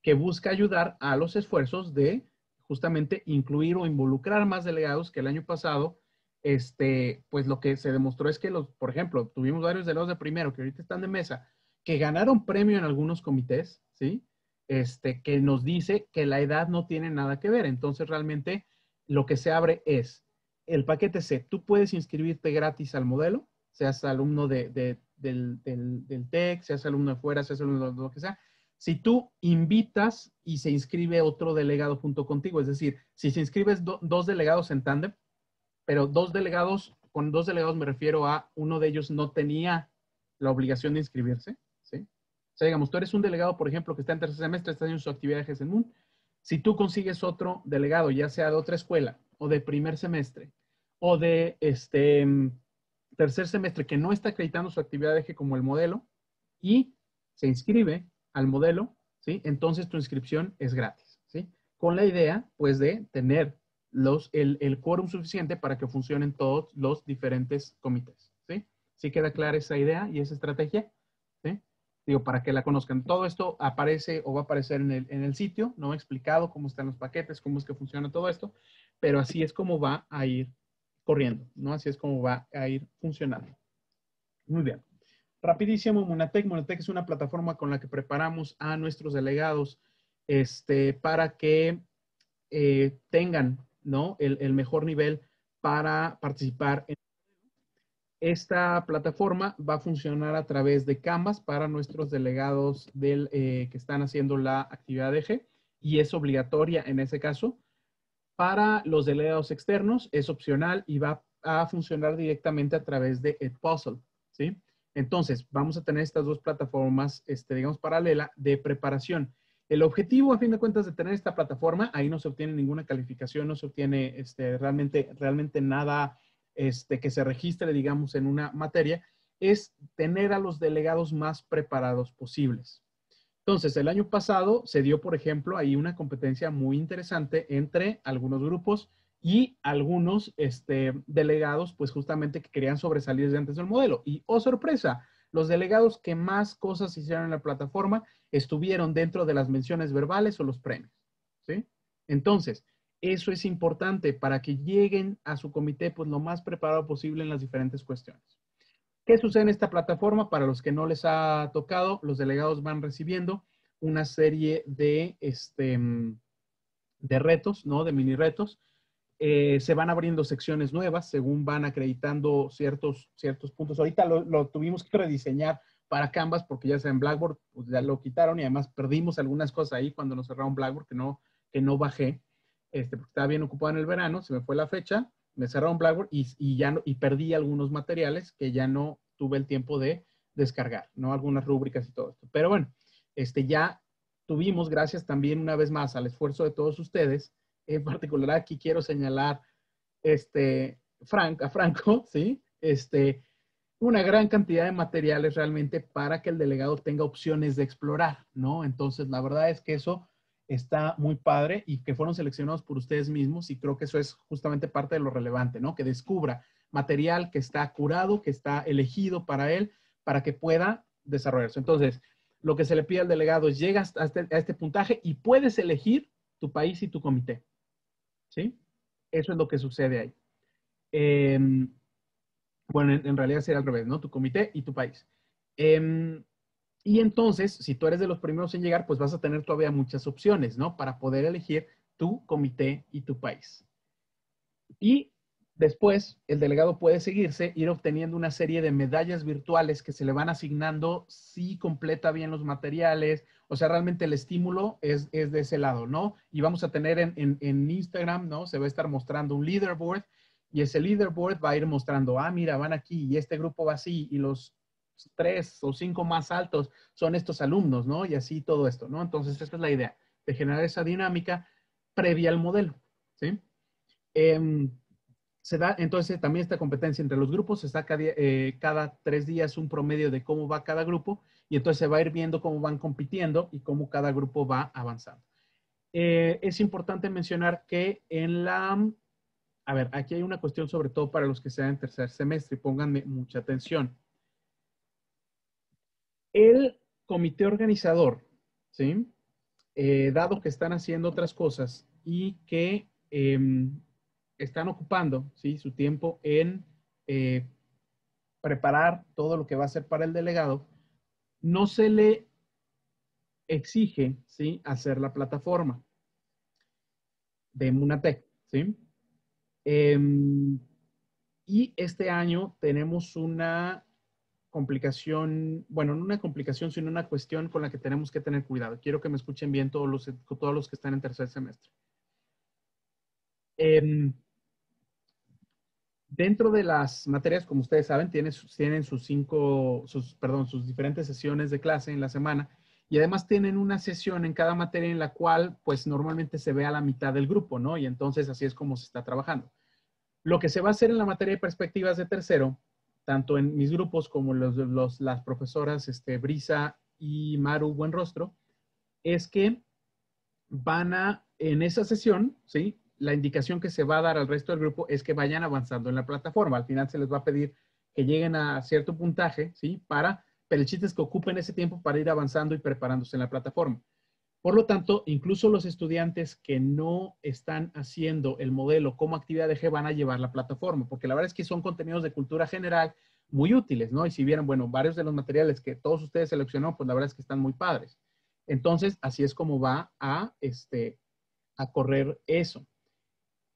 que busca ayudar a los esfuerzos de justamente incluir o involucrar más delegados que el año pasado. Este, pues lo que se demostró es que los, por ejemplo, tuvimos varios delegados de primero que ahorita están de mesa, que ganaron premio en algunos comités, ¿sí? Este, que nos dice que la edad no tiene nada que ver. Entonces, realmente lo que se abre es el paquete C. Tú puedes inscribirte gratis al modelo, seas alumno de, de, del, del, del, TEC, seas alumno de fuera, seas alumno de lo que sea. Si tú invitas y se inscribe otro delegado junto contigo, es decir, si se inscribes do, dos delegados en tándem, pero dos delegados, con dos delegados me refiero a uno de ellos no tenía la obligación de inscribirse, o sea, digamos, tú eres un delegado, por ejemplo, que está en tercer semestre, está haciendo su actividad de GESENMUN. Si tú consigues otro delegado, ya sea de otra escuela o de primer semestre o de este tercer semestre que no está acreditando su actividad de eje como el modelo y se inscribe al modelo, ¿sí? Entonces tu inscripción es gratis, ¿sí? Con la idea, pues, de tener los, el, el quórum suficiente para que funcionen todos los diferentes comités, ¿sí? ¿Sí queda clara esa idea y esa estrategia? digo, para que la conozcan. Todo esto aparece o va a aparecer en el, en el sitio, ¿no? Explicado cómo están los paquetes, cómo es que funciona todo esto, pero así es como va a ir corriendo, ¿no? Así es como va a ir funcionando. Muy bien. Rapidísimo, Monatec. Monatec es una plataforma con la que preparamos a nuestros delegados este, para que eh, tengan ¿no? el, el mejor nivel para participar en esta plataforma va a funcionar a través de Canvas para nuestros delegados del, eh, que están haciendo la actividad de G y es obligatoria en ese caso. Para los delegados externos es opcional y va a funcionar directamente a través de Edpuzzle, ¿sí? Entonces, vamos a tener estas dos plataformas, este, digamos, paralela de preparación. El objetivo, a fin de cuentas, de tener esta plataforma, ahí no se obtiene ninguna calificación, no se obtiene este, realmente, realmente nada este, que se registre, digamos, en una materia, es tener a los delegados más preparados posibles. Entonces, el año pasado se dio, por ejemplo, ahí una competencia muy interesante entre algunos grupos y algunos este, delegados, pues justamente que querían sobresalir desde antes del modelo. Y, oh sorpresa, los delegados que más cosas hicieron en la plataforma estuvieron dentro de las menciones verbales o los premios. ¿sí? Entonces, eso es importante para que lleguen a su comité pues lo más preparado posible en las diferentes cuestiones. ¿Qué sucede en esta plataforma? Para los que no les ha tocado, los delegados van recibiendo una serie de, este, de retos, ¿no? De mini retos. Eh, se van abriendo secciones nuevas según van acreditando ciertos, ciertos puntos. Ahorita lo, tuvimos que rediseñar para Canvas porque ya sea en Blackboard, pues ya lo quitaron y además perdimos algunas cosas ahí cuando nos cerraron Blackboard que no, que no bajé este, porque estaba bien ocupado en el verano, se me fue la fecha, me cerraron Blackboard y, ya no, y perdí algunos materiales que ya no tuve el tiempo de descargar, ¿no? Algunas rúbricas y todo esto. Pero bueno, este, ya tuvimos, gracias también una vez más al esfuerzo de todos ustedes, en particular aquí quiero señalar este, Frank, a Franco, ¿sí? Este, una gran cantidad de materiales realmente para que el delegado tenga opciones de explorar, ¿no? Entonces, la verdad es que eso está muy padre y que fueron seleccionados por ustedes mismos y creo que eso es justamente parte de lo relevante, ¿no? Que descubra material que está curado, que está elegido para él, para que pueda desarrollarse. Entonces, lo que se le pide al delegado es llegas este, a este, puntaje y puedes elegir tu país y tu comité. ¿Sí? Eso es lo que sucede ahí. Em, bueno, en, realidad sería al revés, ¿no? Tu comité y tu país. Em, y entonces, si tú eres de los primeros en llegar, pues vas a tener todavía muchas opciones, ¿no? Para poder elegir tu comité y tu país. Y después, el delegado puede seguirse, ir obteniendo una serie de medallas virtuales que se le van asignando si completa bien los materiales. O sea, realmente el estímulo es, de ese lado, ¿no? Y vamos a tener en, en Instagram, ¿no? Se va a estar mostrando un leaderboard y ese leaderboard va a ir mostrando, ah, mira, van aquí y este grupo va así y los tres o cinco más altos son estos alumnos, ¿no? Y así todo esto, ¿no? Entonces, esta es la idea, de generar esa dinámica previa al modelo, ¿sí? Em, se da, entonces, también esta competencia entre los grupos, se saca eh, cada tres días un promedio de cómo va cada grupo y entonces se va a ir viendo cómo van compitiendo y cómo cada grupo va avanzando. Eh, es importante mencionar que en la, a ver, aquí hay una cuestión sobre todo para los que sean en tercer semestre pónganme mucha atención el comité organizador, ¿sí? Eh, dado que están haciendo otras cosas y que em, están ocupando ¿sí? su tiempo en eh, preparar todo lo que va a ser para el delegado, no se le exige ¿sí? hacer la plataforma de Munatec. Em, y este año tenemos una complicación, bueno, no una complicación, sino una cuestión con la que tenemos que tener cuidado. Quiero que me escuchen bien todos los, todos los que están en tercer semestre. Em, dentro de las materias, como ustedes saben, tienen, tienen sus cinco, sus, perdón, sus diferentes sesiones de clase en la semana y además tienen una sesión en cada materia en la cual, pues normalmente se ve a la mitad del grupo, ¿no? Y entonces así es como se está trabajando. Lo que se va a hacer en la materia de perspectivas de tercero tanto en mis grupos como los, las profesoras este, Brisa y Maru Buenrostro, es que van a, en esa sesión, ¿sí? La indicación que se va a dar al resto del grupo es que vayan avanzando en la plataforma. Al final se les va a pedir que lleguen a cierto puntaje, ¿sí? Para, pero el chiste que ocupen ese tiempo para ir avanzando y preparándose en la plataforma. Por lo tanto, incluso los estudiantes que no están haciendo el modelo como actividad de G van a llevar la plataforma, porque la verdad es que son contenidos de cultura general, muy útiles, ¿no? Y si vieran, bueno, varios de los materiales que todos ustedes seleccionaron, pues la verdad es que están muy padres. Entonces, así es como va a, este, a correr eso.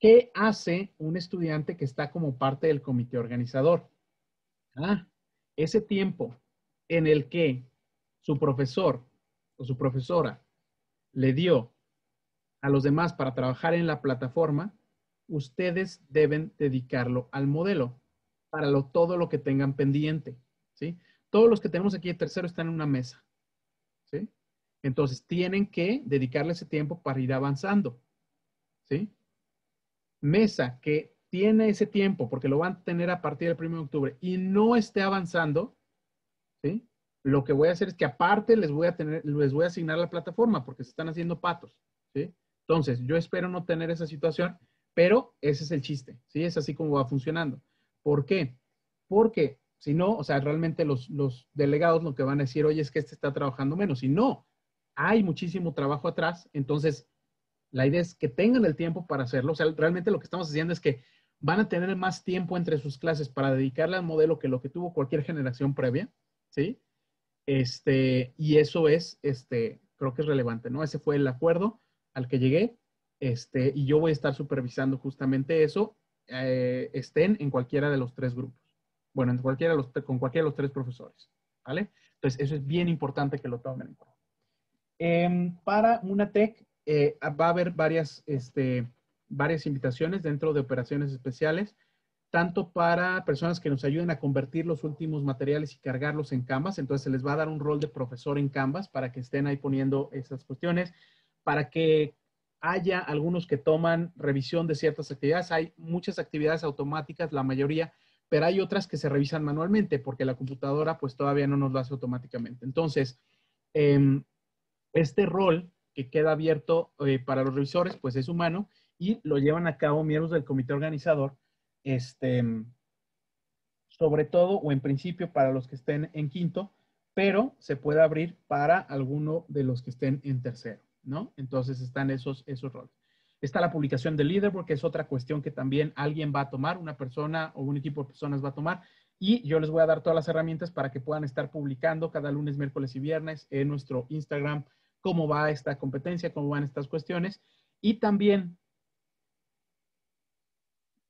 ¿Qué hace un estudiante que está como parte del comité organizador? Ah, ese tiempo en el que su profesor o su profesora le dio a los demás para trabajar en la plataforma, ustedes deben dedicarlo al modelo para lo, todo lo que tengan pendiente, ¿sí? Todos los que tenemos aquí de tercero están en una mesa, ¿sí? Entonces, tienen que dedicarle ese tiempo para ir avanzando, ¿sí? Mesa que tiene ese tiempo, porque lo van a tener a partir del 1 de octubre, y no esté avanzando, ¿sí? Lo que voy a hacer es que aparte les voy a tener, les voy a asignar la plataforma, porque se están haciendo patos, ¿sí? Entonces, yo espero no tener esa situación, pero ese es el chiste, ¿sí? Es así como va funcionando. ¿Por qué? Porque si no, o sea, realmente los, los delegados lo que van a decir, oye, es que este está trabajando menos. Y no, hay muchísimo trabajo atrás. Entonces, la idea es que tengan el tiempo para hacerlo. O sea, realmente lo que estamos haciendo es que van a tener más tiempo entre sus clases para dedicarle al modelo que lo que tuvo cualquier generación previa, ¿sí? Este, y eso es, este, creo que es relevante, ¿no? Ese fue el acuerdo al que llegué, este, y yo voy a estar supervisando justamente eso eh, estén en cualquiera de los tres grupos. Bueno, en cualquiera los, con cualquiera de los tres profesores. ¿Vale? Entonces, eso es bien importante que lo tomen en cuenta. Em, para Munatec eh, va a haber varias, este, varias invitaciones dentro de operaciones especiales, tanto para personas que nos ayuden a convertir los últimos materiales y cargarlos en Canvas. Entonces, se les va a dar un rol de profesor en Canvas para que estén ahí poniendo esas cuestiones, para que haya algunos que toman revisión de ciertas actividades. Hay muchas actividades automáticas, la mayoría, pero hay otras que se revisan manualmente porque la computadora pues todavía no nos lo hace automáticamente. Entonces, em, este rol que queda abierto eh, para los revisores pues es humano y lo llevan a cabo miembros del comité organizador, este, sobre todo o en principio para los que estén en quinto, pero se puede abrir para alguno de los que estén en tercero. ¿no? Entonces están esos, esos roles. Está la publicación del leaderboard, que es otra cuestión que también alguien va a tomar, una persona o un equipo de personas va a tomar. Y yo les voy a dar todas las herramientas para que puedan estar publicando cada lunes, miércoles y viernes en nuestro Instagram cómo va esta competencia, cómo van estas cuestiones. Y también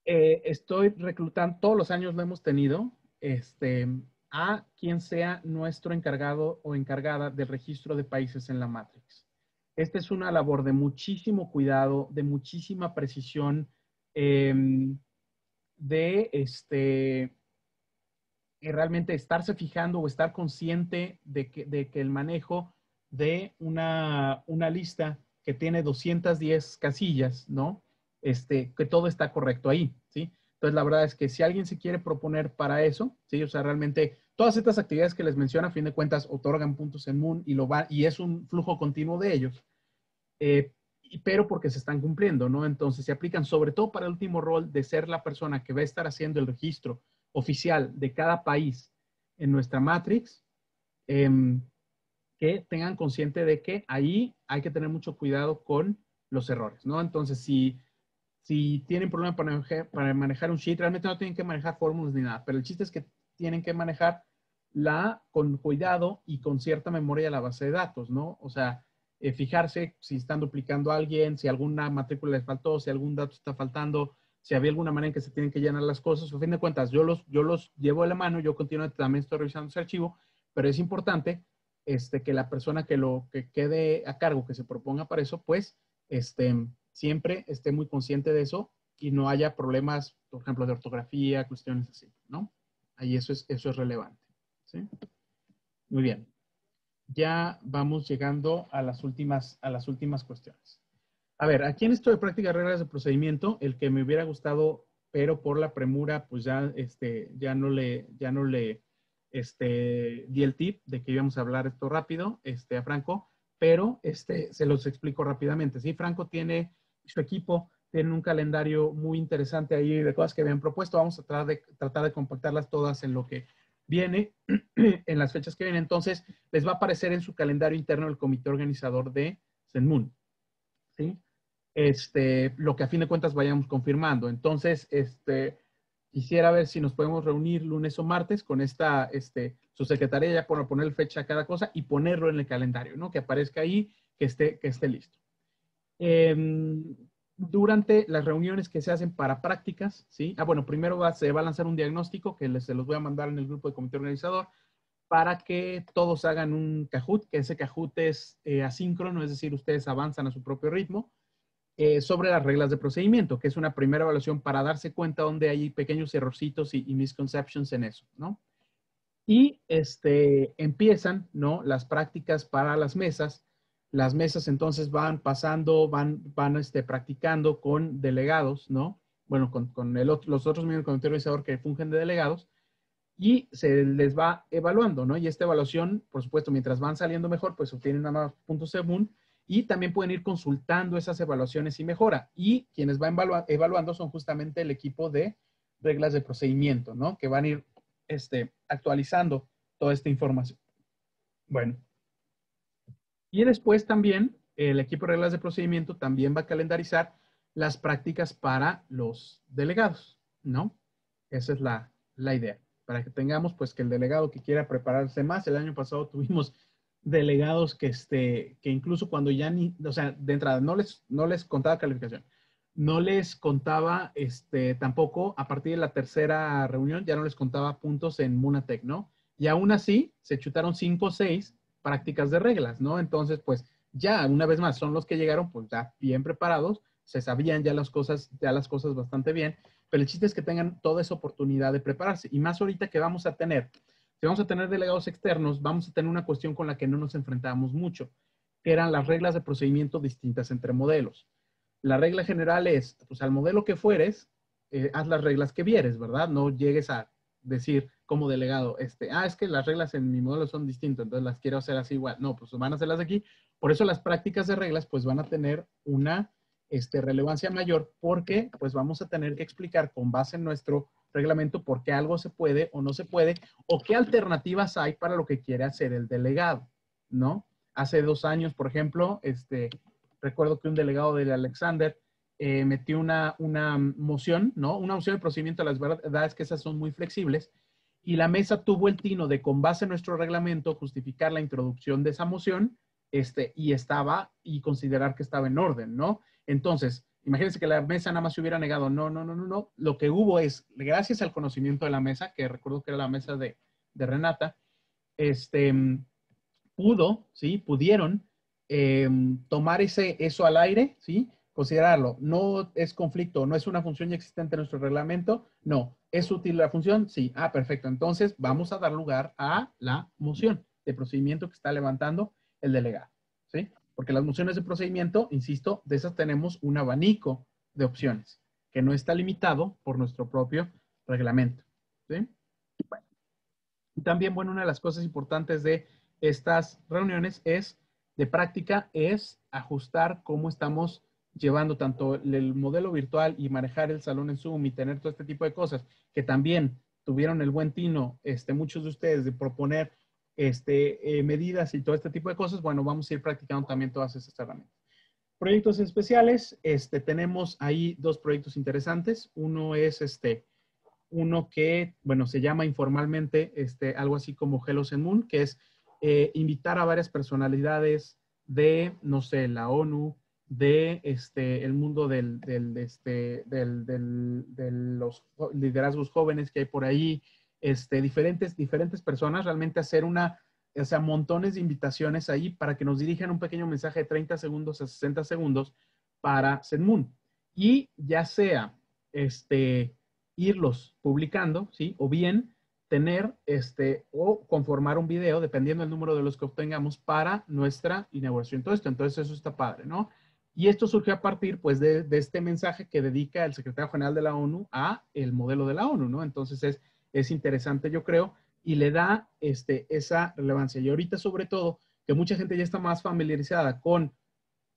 eh, estoy reclutando, todos los años lo hemos tenido, este, a quien sea nuestro encargado o encargada del registro de países en la Matrix. Esta es una labor de muchísimo cuidado, de muchísima precisión, em, de este, realmente estarse fijando o estar consciente de que, de que el manejo de una, una, lista que tiene 210 casillas, ¿no? Este, que todo está correcto ahí, ¿sí? Entonces, la verdad es que si alguien se quiere proponer para eso, ¿sí? O sea, realmente todas estas actividades que les menciono, a fin de cuentas, otorgan puntos en Moon y, lo va, y es un flujo continuo de ellos. Eh, pero porque se están cumpliendo, ¿no? Entonces se aplican sobre todo para el último rol de ser la persona que va a estar haciendo el registro oficial de cada país en nuestra Matrix, em, que tengan consciente de que ahí hay que tener mucho cuidado con los errores, ¿no? Entonces, si, si tienen problema para manejar, un sheet, realmente no tienen que manejar fórmulas ni nada, pero el chiste es que tienen que manejar la con cuidado y con cierta memoria la base de datos, ¿no? O sea, eh, fijarse si están duplicando a alguien, si alguna matrícula les faltó, si algún dato está faltando, si había alguna manera en que se tienen que llenar las cosas. A fin de cuentas, yo los, yo los llevo de la mano, yo continuamente también estoy revisando ese archivo, pero es importante este, que la persona que lo que quede a cargo, que se proponga para eso, pues este, siempre esté muy consciente de eso y no haya problemas, por ejemplo, de ortografía, cuestiones así, ¿no? Ahí eso es, eso es relevante. ¿sí? Muy bien ya vamos llegando a las últimas, a las últimas cuestiones. A ver, aquí en esto de prácticas reglas de procedimiento, el que me hubiera gustado, pero por la premura, pues ya, este, ya no le, ya no le, este, di el tip de que íbamos a hablar esto rápido, este, a Franco, pero, este, se los explico rápidamente. Sí, Franco tiene, su equipo tiene un calendario muy interesante ahí de cosas que habían propuesto. Vamos a tratar de, tratar de compactarlas todas en lo que viene en las fechas que vienen. Entonces, les va a aparecer en su calendario interno el comité organizador de Zenmoon. ¿Sí? Este, lo que a fin de cuentas vayamos confirmando. Entonces, este, quisiera ver si nos podemos reunir lunes o martes con esta, este, su secretaria ya por poner fecha a cada cosa y ponerlo en el calendario, ¿no? Que aparezca ahí, que esté, que esté listo. Em, durante las reuniones que se hacen para prácticas, ¿sí? Ah, bueno, primero va, se va a lanzar un diagnóstico que se los voy a mandar en el grupo de comité organizador para que todos hagan un Kahoot, que ese Kahoot es eh, asíncrono, es decir, ustedes avanzan a su propio ritmo, eh, sobre las reglas de procedimiento, que es una primera evaluación para darse cuenta donde hay pequeños errorcitos y, y misconceptions en eso, ¿no? Y este, empiezan, ¿no? Las prácticas para las mesas. Las mesas entonces van pasando, van, van este, practicando con delegados, ¿no? Bueno, con, con los otros miembros del comité organizador que fungen de delegados y se les va evaluando, ¿no? Y esta evaluación, por supuesto, mientras van saliendo mejor, pues obtienen más puntos según y también pueden ir consultando esas evaluaciones y mejora. Y quienes van evaluando son justamente el equipo de reglas de procedimiento, ¿no? Que van a ir este, actualizando toda esta información. Bueno. Y después también el equipo de reglas de procedimiento también va a calendarizar las prácticas para los delegados, ¿no? Esa es la, la idea para que tengamos pues que el delegado que quiera prepararse más, el año pasado tuvimos delegados que, este, que incluso cuando ya ni, o sea, de entrada no les, no les contaba calificación, no les contaba este, tampoco a partir de la tercera reunión, ya no les contaba puntos en Munatec, ¿no? Y aún así se chutaron cinco o seis prácticas de reglas, ¿no? Entonces, pues ya una vez más son los que llegaron pues ya bien preparados, se sabían ya las cosas, ya las cosas bastante bien pero el chiste es que tengan toda esa oportunidad de prepararse. Y más ahorita que vamos a tener, si vamos a tener delegados externos, vamos a tener una cuestión con la que no nos enfrentábamos mucho, que eran las reglas de procedimiento distintas entre modelos. La regla general es, pues al modelo que fueres, eh, haz las reglas que vieres, ¿verdad? No llegues a decir como delegado, este, ah, es que las reglas en mi modelo son distintas, entonces las quiero hacer así igual. No, pues van a hacerlas aquí. Por eso las prácticas de reglas, pues van a tener una este, relevancia mayor porque pues vamos a tener que explicar con base en nuestro reglamento por qué algo se puede o no se puede o qué alternativas hay para lo que quiere hacer el delegado, ¿no? Hace dos años, por ejemplo, este, recuerdo que un delegado del Alexander eh, metió una, una moción, ¿no? Una moción de procedimiento, las verdad es que esas son muy flexibles, y la mesa tuvo el tino de, con base en nuestro reglamento, justificar la introducción de esa moción, este, y estaba, y considerar que estaba en orden, ¿no? Entonces, imagínense que la mesa nada más se hubiera negado, no, no, no, no, no. Lo que hubo es, gracias al conocimiento de la mesa, que recuerdo que era la mesa de, Renata, este, pudo, ¿sí? Pudieron em, tomar ese, eso al aire, ¿sí? Considerarlo. No es conflicto, no es una función ya existente en nuestro reglamento, no. ¿Es útil la función? Sí. Ah, perfecto. Entonces, vamos a dar lugar a la moción de procedimiento que está levantando el delegado, ¿sí? Porque las mociones de procedimiento, insisto, de esas tenemos un abanico de opciones que no está limitado por nuestro propio reglamento. ¿sí? También, bueno, una de las cosas importantes de estas reuniones es, de práctica, es ajustar cómo estamos llevando tanto el modelo virtual y manejar el salón en Zoom y tener todo este tipo de cosas, que también tuvieron el buen tino, este, muchos de ustedes, de proponer este, eh, medidas y todo este tipo de cosas, bueno, vamos a ir practicando también todas esas herramientas. Proyectos especiales, este, tenemos ahí dos proyectos interesantes. Uno es este, uno que, bueno, se llama informalmente este, algo así como Hello and Moon, que es eh, invitar a varias personalidades de, no sé, la ONU, de este, el mundo del, del, este, del, del, de los liderazgos jóvenes que hay por ahí, este, diferentes, diferentes personas, realmente hacer una, o sea, montones de invitaciones ahí para que nos dirijan un pequeño mensaje de 30 segundos a 60 segundos para Moon Y ya sea, este, irlos publicando, ¿sí? O bien tener, este, o conformar un video, dependiendo del número de los que obtengamos, para nuestra inauguración. Todo esto, entonces eso está padre, ¿no? Y esto surgió a partir, pues, de, de, este mensaje que dedica el secretario general de la ONU a el modelo de la ONU, ¿no? Entonces es es interesante, yo creo, y le da este, esa relevancia. Y ahorita, sobre todo, que mucha gente ya está más familiarizada con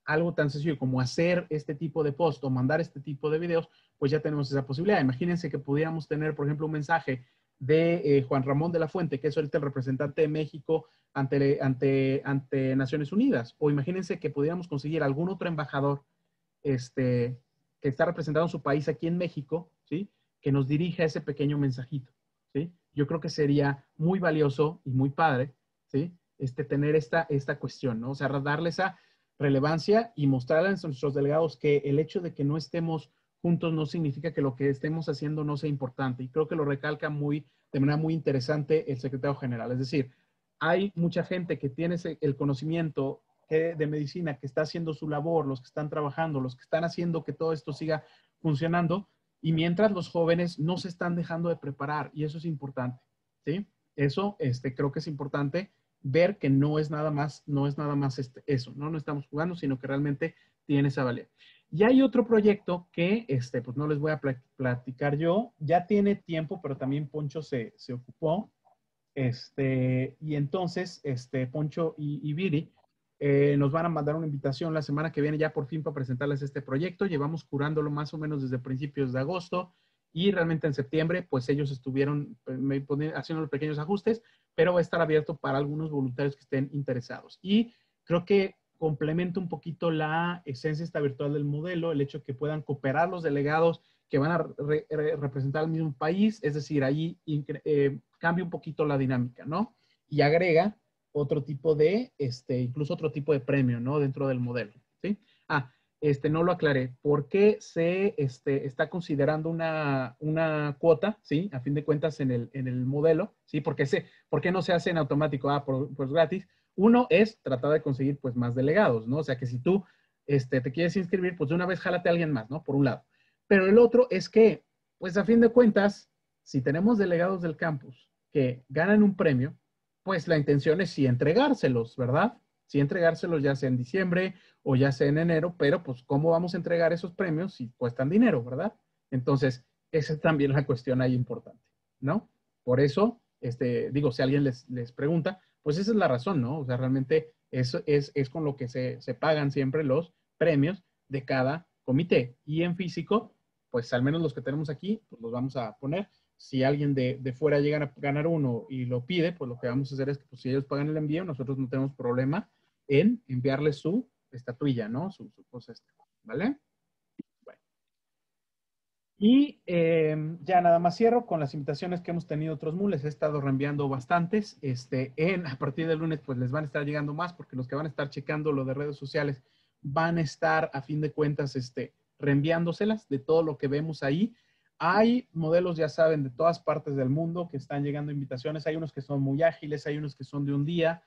algo tan sencillo como hacer este tipo de post o mandar este tipo de videos, pues ya tenemos esa posibilidad. Imagínense que pudiéramos tener, por ejemplo, un mensaje de eh, Juan Ramón de la Fuente, que es ahorita el representante de México ante, ante, ante Naciones Unidas. O imagínense que pudiéramos conseguir algún otro embajador este, que está representando su país aquí en México, ¿sí? que nos dirija ese pequeño mensajito, ¿sí? Yo creo que sería muy valioso y muy padre, ¿sí? Este, tener esta, esta cuestión, ¿no? O sea, darle esa relevancia y mostrarle a nuestros delegados que el hecho de que no estemos juntos no significa que lo que estemos haciendo no sea importante. Y creo que lo recalca muy, de manera muy interesante el secretario general. Es decir, hay mucha gente que tiene el conocimiento de medicina, que está haciendo su labor, los que están trabajando, los que están haciendo que todo esto siga funcionando, y mientras los jóvenes no se están dejando de preparar, y eso es importante, ¿sí? Eso este, creo que es importante ver que no es nada más, no es nada más este, eso, ¿no? No estamos jugando, sino que realmente tiene esa valía. Y hay otro proyecto que, este, pues no les voy a platicar yo, ya tiene tiempo, pero también Poncho se, se ocupó, este, y entonces, este, Poncho y, y eh, nos van a mandar una invitación la semana que viene ya por fin para presentarles este proyecto. Llevamos curándolo más o menos desde principios de agosto y realmente en septiembre, pues ellos estuvieron eh, haciendo los pequeños ajustes, pero va a estar abierto para algunos voluntarios que estén interesados. Y creo que complementa un poquito la esencia esta virtual del modelo, el hecho que puedan cooperar los delegados que van a representar al mismo país, es decir, ahí eh, cambia un poquito la dinámica, ¿no? Y agrega otro tipo de, este, incluso otro tipo de premio, ¿no? Dentro del modelo, ¿sí? Ah, este, no lo aclaré. ¿Por qué se este, está considerando una, una, cuota, ¿sí? A fin de cuentas en el, en el modelo, ¿sí? Porque se, ¿Por qué no se hace en automático? Ah, pues gratis. Uno es tratar de conseguir, pues, más delegados, ¿no? O sea, que si tú este, te quieres inscribir, pues de una vez jálate a alguien más, ¿no? Por un lado. Pero el otro es que, pues, a fin de cuentas, si tenemos delegados del campus que ganan un premio, pues la intención es sí entregárselos, ¿verdad? Sí entregárselos ya sea en diciembre o ya sea en enero, pero pues ¿cómo vamos a entregar esos premios si cuestan dinero, ¿verdad? Entonces, esa es también la cuestión ahí importante, ¿no? Por eso, este, digo, si alguien les, les pregunta, pues esa es la razón, ¿no? O sea, realmente eso es, es con lo que se, se pagan siempre los premios de cada comité. Y en físico, pues al menos los que tenemos aquí, pues los vamos a poner si alguien de, de, fuera llega a ganar uno y lo pide, pues lo que vamos a hacer es que pues, si ellos pagan el envío, nosotros no tenemos problema en enviarle su estatuilla, ¿no? Su, su cosa esta, ¿vale? Bueno. Y eh, ya nada más cierro con las invitaciones que hemos tenido otros mules. He estado reenviando bastantes. Este, en, a partir del lunes, pues les van a estar llegando más porque los que van a estar checando lo de redes sociales van a estar, a fin de cuentas, este, reenviándoselas de todo lo que vemos ahí. Hay modelos, ya saben, de todas partes del mundo que están llegando invitaciones. Hay unos que son muy ágiles, hay unos que son de un día.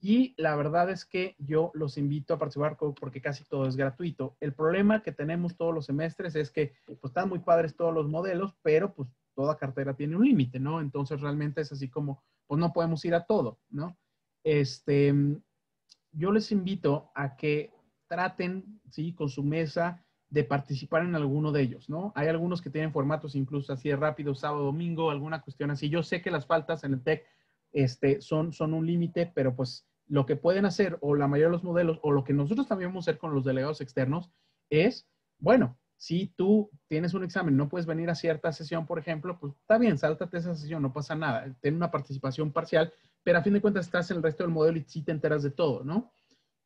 Y la verdad es que yo los invito a participar porque casi todo es gratuito. El problema que tenemos todos los semestres es que pues, están muy padres todos los modelos, pero pues toda cartera tiene un límite, ¿no? Entonces realmente es así como, pues no podemos ir a todo, ¿no? Este, yo les invito a que traten, ¿sí? Con su mesa de participar en alguno de ellos, ¿no? Hay algunos que tienen formatos incluso así de rápido, sábado, domingo, alguna cuestión así. Yo sé que las faltas en el TEC este, son, son un límite, pero pues lo que pueden hacer, o la mayoría de los modelos, o lo que nosotros también vamos a hacer con los delegados externos, es, bueno, si tú tienes un examen, no puedes venir a cierta sesión, por ejemplo, pues está bien, sáltate esa sesión, no pasa nada, ten una participación parcial, pero a fin de cuentas estás en el resto del modelo y sí te enteras de todo, ¿no?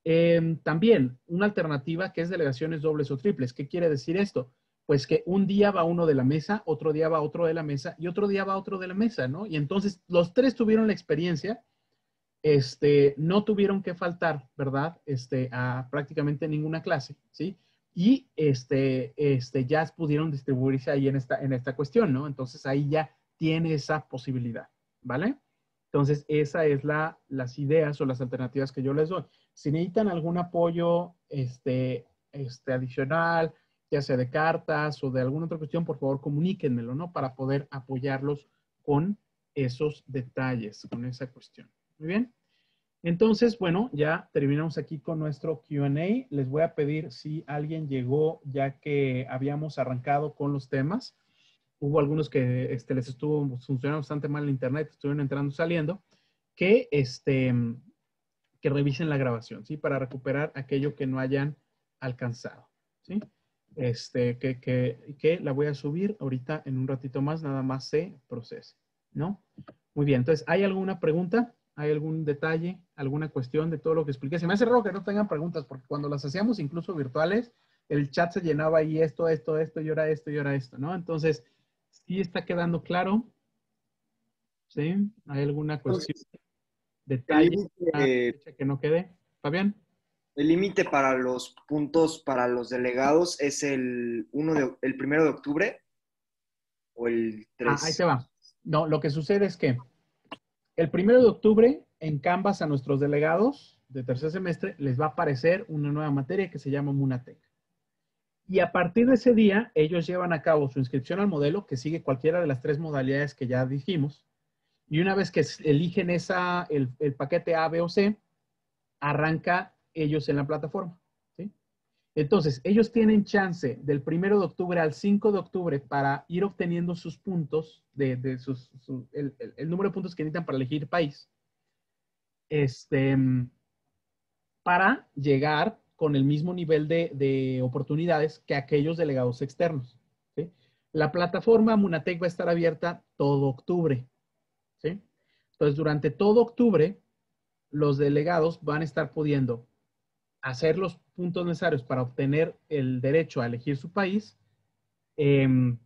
Em, también una alternativa que es delegaciones dobles o triples. ¿Qué quiere decir esto? Pues que un día va uno de la mesa, otro día va otro de la mesa y otro día va otro de la mesa, ¿no? Y entonces los tres tuvieron la experiencia, este, no tuvieron que faltar, ¿verdad? Este, a prácticamente ninguna clase, ¿sí? Y este, este, ya pudieron distribuirse ahí en esta, en esta cuestión, ¿no? Entonces ahí ya tiene esa posibilidad, ¿vale? Entonces, esa es la, las ideas o las alternativas que yo les doy. Si necesitan algún apoyo este, este, adicional, ya sea de cartas o de alguna otra cuestión, por favor comuníquenmelo, ¿no? Para poder apoyarlos con esos detalles, con esa cuestión. Muy bien. Entonces, bueno, ya terminamos aquí con nuestro QA. Les voy a pedir si alguien llegó ya que habíamos arrancado con los temas hubo algunos que este, les estuvo funcionando bastante mal el internet, estuvieron entrando y saliendo, que, este, que revisen la grabación, ¿sí? Para recuperar aquello que no hayan alcanzado, ¿sí? Este, que, que, que la voy a subir ahorita en un ratito más, nada más se procese, ¿no? Muy bien, entonces, ¿hay alguna pregunta? ¿Hay algún detalle, alguna cuestión de todo lo que expliqué? Se me hace raro que no tengan preguntas, porque cuando las hacíamos incluso virtuales, el chat se llenaba ahí esto, esto, esto, y ahora esto, y ahora esto, ¿no? Entonces, ¿Sí está quedando claro? ¿Sí? ¿Hay alguna cuestión? ¿Detalle? Eh, que no quede? Fabián. El límite para los puntos para los delegados es el, uno de, el primero de octubre o el 3. Ah, ahí se va. No, lo que sucede es que el primero de octubre en Canvas a nuestros delegados de tercer semestre les va a aparecer una nueva materia que se llama Munatec. Y a partir de ese día, ellos llevan a cabo su inscripción al modelo, que sigue cualquiera de las tres modalidades que ya dijimos. Y una vez que eligen esa, el, paquete A, B o C, arranca ellos en la plataforma. Entonces, ellos tienen chance del 1 de octubre al 5 de octubre para ir obteniendo sus puntos, de, sus, su- el, número de puntos que necesitan para elegir país, este, para llegar con el mismo nivel de, de oportunidades que aquellos delegados externos. La plataforma Munatec va a estar abierta todo octubre. ¿Sí? Entonces, durante todo octubre, los delegados van a estar pudiendo hacer los puntos necesarios para obtener el derecho a elegir su país em,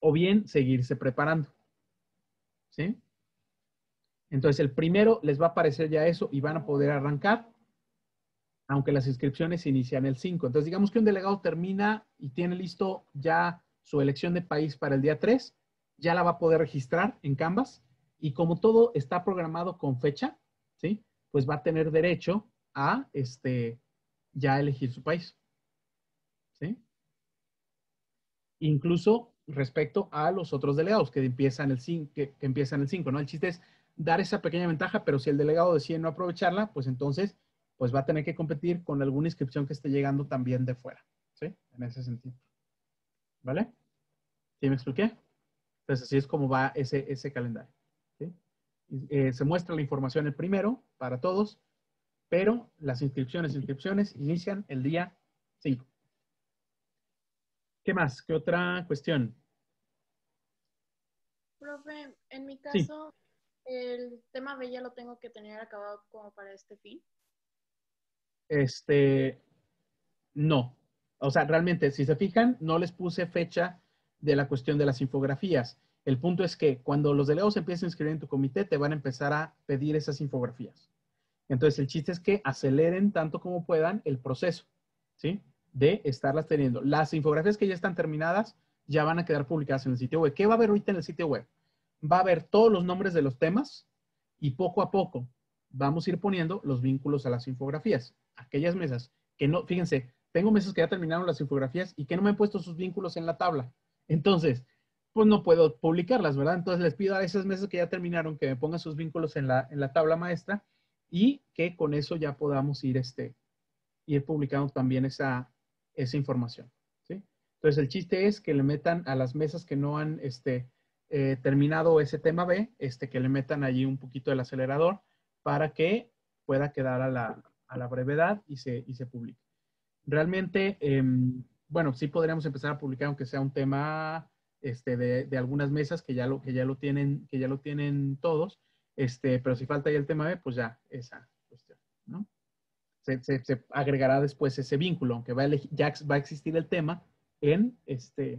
o bien seguirse preparando. ¿Sí? Entonces, el primero les va a aparecer ya eso y van a poder arrancar, aunque las inscripciones inician el 5. Entonces, digamos que un delegado termina y tiene listo ya su elección de país para el día 3, ya la va a poder registrar en Canvas y como todo está programado con fecha, ¿sí? Pues va a tener derecho a este, ya elegir su país. ¿Sí? Incluso respecto a los otros delegados que empiezan el 5, que, empiezan el 5, ¿no? El chiste es dar esa pequeña ventaja, pero si el delegado decide no aprovecharla, pues entonces pues va a tener que competir con alguna inscripción que esté llegando también de fuera, ¿sí? En ese sentido. ¿Vale? ¿Sí me expliqué? Entonces así es como va ese, ese calendario. ¿sí? Eh, se muestra la información el primero para todos, pero las inscripciones, inscripciones inician el día 5. ¿Qué más? ¿Qué otra cuestión? Profe, en mi Sí. caso, el tema B ya lo tengo que tener acabado como para este fin. Este, no. O sea, realmente, si se fijan, no les puse fecha de la cuestión de las infografías. El punto es que cuando los delegados empiecen a inscribir en tu comité, te van a empezar a pedir esas infografías. Entonces, el chiste es que aceleren tanto como puedan el proceso, ¿sí? De estarlas teniendo. Las infografías que ya están terminadas ya van a quedar publicadas en el sitio web. ¿Qué va a haber ahorita en el sitio web? Va a haber todos los nombres de los temas y poco a poco vamos a ir poniendo los vínculos a las infografías. Aquellas mesas que no, fíjense, tengo mesas que ya terminaron las infografías y que no me han puesto sus vínculos en la tabla. Entonces, pues no puedo publicarlas, ¿verdad? Entonces les pido a esas mesas que ya terminaron que me pongan sus vínculos en la, en la tabla maestra y que con eso ya podamos ir, este, ir publicando también esa, esa información, ¿sí? Entonces el chiste es que le metan a las mesas que no han este, eh, terminado ese tema B, este, que le metan allí un poquito el acelerador para que pueda quedar a la, a la brevedad y se, y se publique. Realmente, em, bueno, sí podríamos empezar a publicar aunque sea un tema este, de, algunas mesas que ya lo, que ya lo tienen, que ya lo tienen todos, este, pero si falta ya el tema B, pues ya esa cuestión, ¿no? Se, agregará después ese vínculo, aunque ya va a existir el tema en este,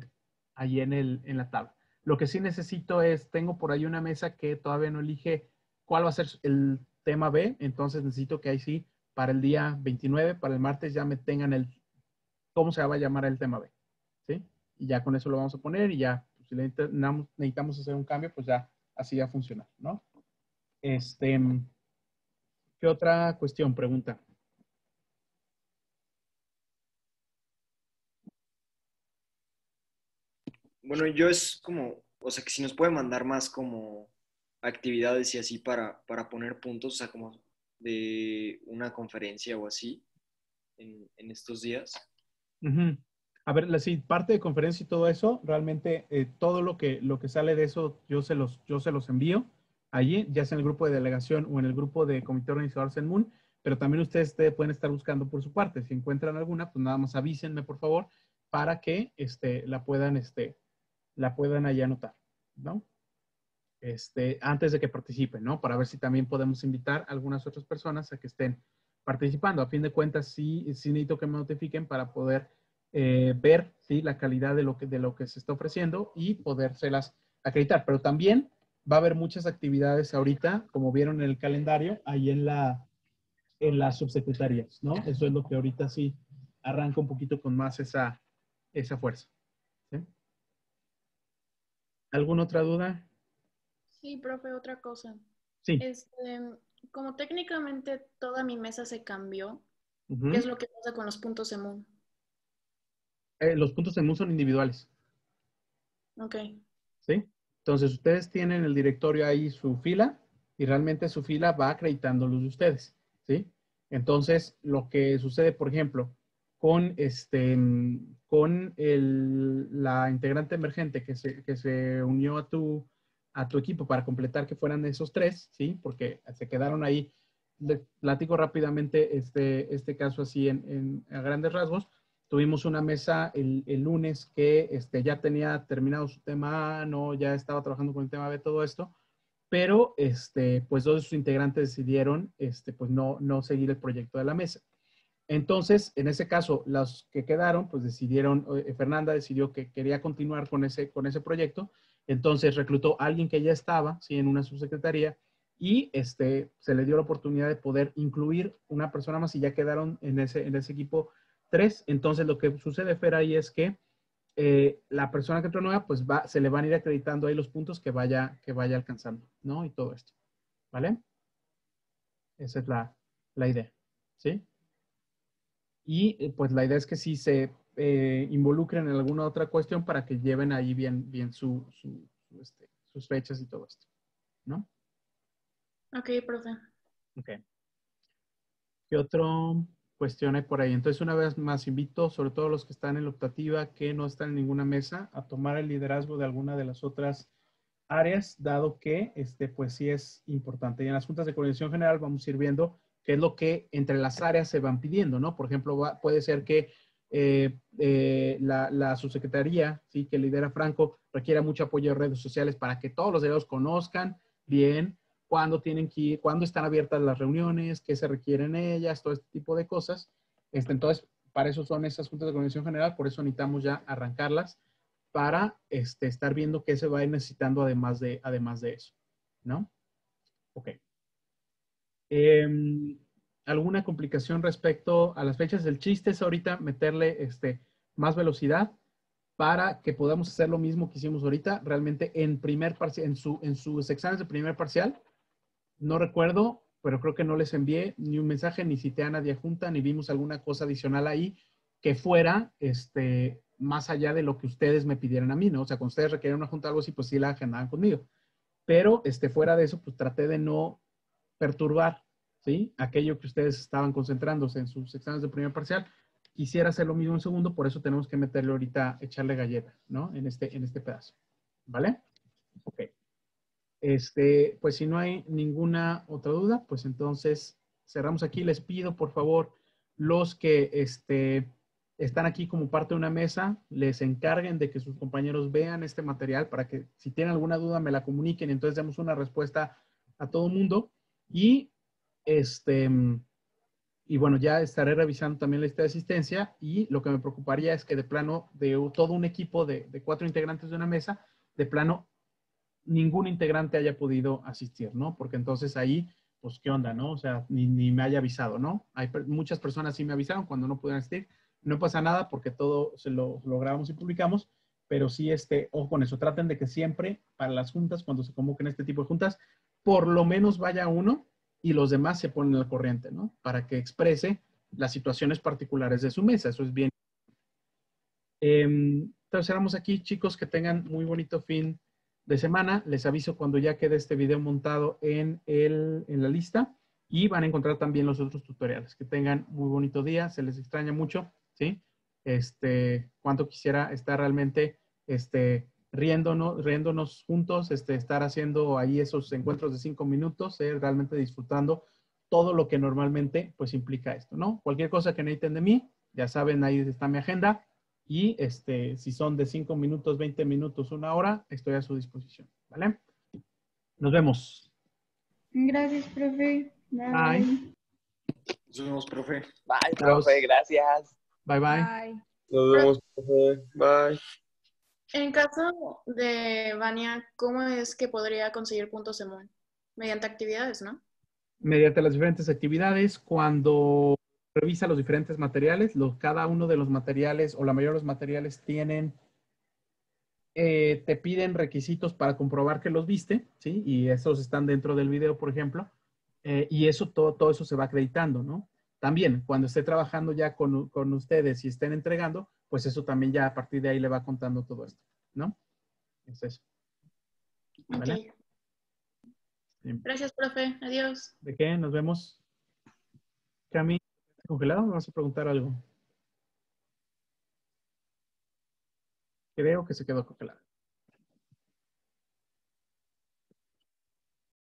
ahí en, el, en la tabla. Lo que sí necesito es, tengo por ahí una mesa que todavía no elige cuál va a ser el tema B, entonces necesito que ahí sí, para el día 29, para el martes, ya me tengan el, cómo se va a llamar el tema B, ¿sí? Y ya con eso lo vamos a poner y ya, pues, si necesitamos, hacer un cambio, pues ya así va a funcionar, ¿no? Este, ¿qué otra cuestión? Pregunta. Bueno, yo es como, o sea, que si nos puede mandar más como actividades y así para, para poner puntos, o sea, como de una conferencia o así en estos días. Ujú. A ver, sí, parte de conferencia y todo eso, realmente eh, todo lo que, lo que sale de eso yo se los, yo se los envío allí, ya sea en el grupo de delegación o en el grupo de comité organizador CENMUN, pero también ustedes te- pueden estar buscando por su parte. Si encuentran alguna, pues nada más avísenme, por favor, para que este, la puedan, este, la puedan allí anotar, ¿no? Este, antes de que participen, ¿no? Para ver si también podemos invitar a algunas otras personas a que estén participando. A fin de cuentas, sí, sí necesito que me notifiquen para poder eh, ver ¿sí? la calidad de lo, que, de lo que se está ofreciendo y podérselas acreditar. Pero también va a haber muchas actividades ahorita, como vieron en el calendario, ahí en la en las subsecretarías, ¿no? Eso es lo que ahorita sí arranca un poquito con más esa, esa fuerza. ¿sí? ¿Alguna otra duda? Sí, profe, otra cosa. Sí. Este, como técnicamente toda mi mesa se cambió. ¿qué es lo que pasa con los puntos EMU? Eh, los puntos de MUN son individuales, Ok, ¿sí? Entonces, ustedes tienen el directorio ahí su fila y realmente su fila va acreditando los de ustedes, ¿sí? Entonces, lo que sucede, por ejemplo, con, este, con el- la integrante emergente que se, que se unió a tu, a tu equipo para completar que fueran esos tres, ¿sí? Porque se quedaron ahí. Les platico rápidamente este, este caso así en, en- a grandes rasgos. Tuvimos una mesa el, el lunes que este, ya tenía terminado su tema A, no, ya estaba trabajando con el tema B, todo esto, pero este, pues dos de sus integrantes decidieron este, pues no, no seguir el proyecto de la mesa. Entonces, en ese caso, los que quedaron, pues decidieron, eh, Fernanda decidió que quería continuar con ese, con ese proyecto, entonces reclutó a alguien que ya estaba, sí, en una subsecretaría, y este, se le dio la oportunidad de poder incluir una persona más y ya quedaron en ese, en ese equipo tres. Entonces, lo que sucede, Fer, ahí es que eh, la persona que entró nueva, pues va, se le van a ir acreditando ahí los puntos que vaya, que vaya alcanzando, ¿no? Y todo esto, ¿vale? Esa es la, la idea, ¿sí? Y eh, pues la idea es que sí se eh, involucren en alguna otra cuestión para que lleven ahí bien, bien su, su- su, este, sus fechas y todo esto, ¿no? ok, profe. Ok. ¿Qué otro cuestión hay por ahí? Entonces, una vez más, invito sobre todo los que están en la optativa, que no están en ninguna mesa, a tomar el liderazgo de alguna de las otras áreas, dado que, este, pues sí es importante. Y en las juntas de coordinación general vamos a ir viendo qué es lo que entre las áreas se van pidiendo, ¿no? Por ejemplo, va- puede ser que eh, eh, la, subsecretaría, ¿sí? que lidera Franco, requiera mucho apoyo de redes sociales para que todos los delegados conozcan bien cuándo tienen que cuándo están abiertas las reuniones, qué se requieren ellas, todo este tipo de cosas. Este, entonces, para eso son esas juntas de coordinación general, por eso necesitamos ya arrancarlas para este, estar viendo qué se va a ir necesitando además de, además de eso, ¿no? Ok. Em, ¿Alguna complicación respecto a las fechas? El chiste es ahorita meterle este, más velocidad para que podamos hacer lo mismo que hicimos ahorita, realmente en primer parcial, en, su, en sus exámenes de primer parcial, no recuerdo, pero creo que no les envié ni un mensaje, ni cité a nadie junta, ni vimos alguna cosa adicional ahí que fuera este, más allá de lo que ustedes me pidieran a mí, ¿no? O sea, cuando ustedes requieren una junta o algo así, pues sí la agendaban conmigo. Pero este, fuera de eso, pues traté de no perturbar, ¿sí? Aquello que ustedes estaban concentrándose en sus exámenes de primer parcial. Quisiera hacer lo mismo en segundo, por eso tenemos que meterle ahorita, echarle galleta, ¿no? En este, en este pedazo. ¿Vale? Ok. Este, pues si no hay ninguna otra duda, pues entonces cerramos aquí. Les pido, por favor, los que este, están aquí como parte de una mesa, les encarguen de que sus compañeros vean este material para que si tienen alguna duda me la comuniquen entonces demos una respuesta a todo mundo. Y este, y bueno, ya estaré revisando también la lista de asistencia y lo que me preocuparía es que de plano de todo un equipo de, cuatro integrantes de una mesa, de plano ningún integrante haya podido asistir, ¿no? Porque entonces ahí, pues, ¿qué onda, no? O sea, ni, ni me haya avisado, ¿no? Hay muchas personas sí me avisaron cuando no pudieron asistir. No pasa nada porque todo se lo, lo grabamos y publicamos, pero sí, este, ojo con eso. Traten de que siempre, para las juntas, cuando se convoquen este tipo de juntas, por lo menos vaya uno y los demás se ponen al corriente, ¿no? Para que exprese las situaciones particulares de su mesa. Eso es bien. Em, entonces, cerramos aquí, chicos, que tengan muy bonito fin de semana. Les aviso cuando ya quede este video montado en, el, en la lista y van a encontrar también los otros tutoriales. Que tengan muy bonito día, se les extraña mucho, ¿sí? Este, cuánto quisiera estar realmente este, riéndonos, riéndonos juntos, este, estar haciendo ahí esos encuentros de cinco minutos, eh, realmente disfrutando todo lo que normalmente pues implica esto, ¿no? Cualquier cosa que necesiten de mí, ya saben, ahí está mi agenda. Y este, si son de 5 minutos, 20 minutos, una hora, estoy a su disposición. ¿Vale? Nos vemos. Gracias, profe. Bye. Nos vemos, profe. Bye, profe, gracias. Bye bye. Bye. Nos vemos, profe. Bye. En caso de Vania, ¿cómo es que podría conseguir puntos de MON? Mediante actividades, ¿no? mediante las diferentes actividades, cuando revisa los diferentes materiales, cada uno de los materiales o la mayoría de los materiales tienen, eh, te piden requisitos para comprobar que los viste, ¿sí? Y esos están dentro del video, por ejemplo, eh, y eso, todo, todo eso se va acreditando, ¿no? También, cuando esté trabajando ya con, con ustedes y estén entregando, pues eso también ya a partir de ahí le va contando todo esto, ¿no? Es eso. ¿Vale? Sí. Gracias, profe. Adiós. ¿De qué? Nos vemos. Cami, ¿estás congelado? ¿Me vas a preguntar algo? Creo que se quedó congelado.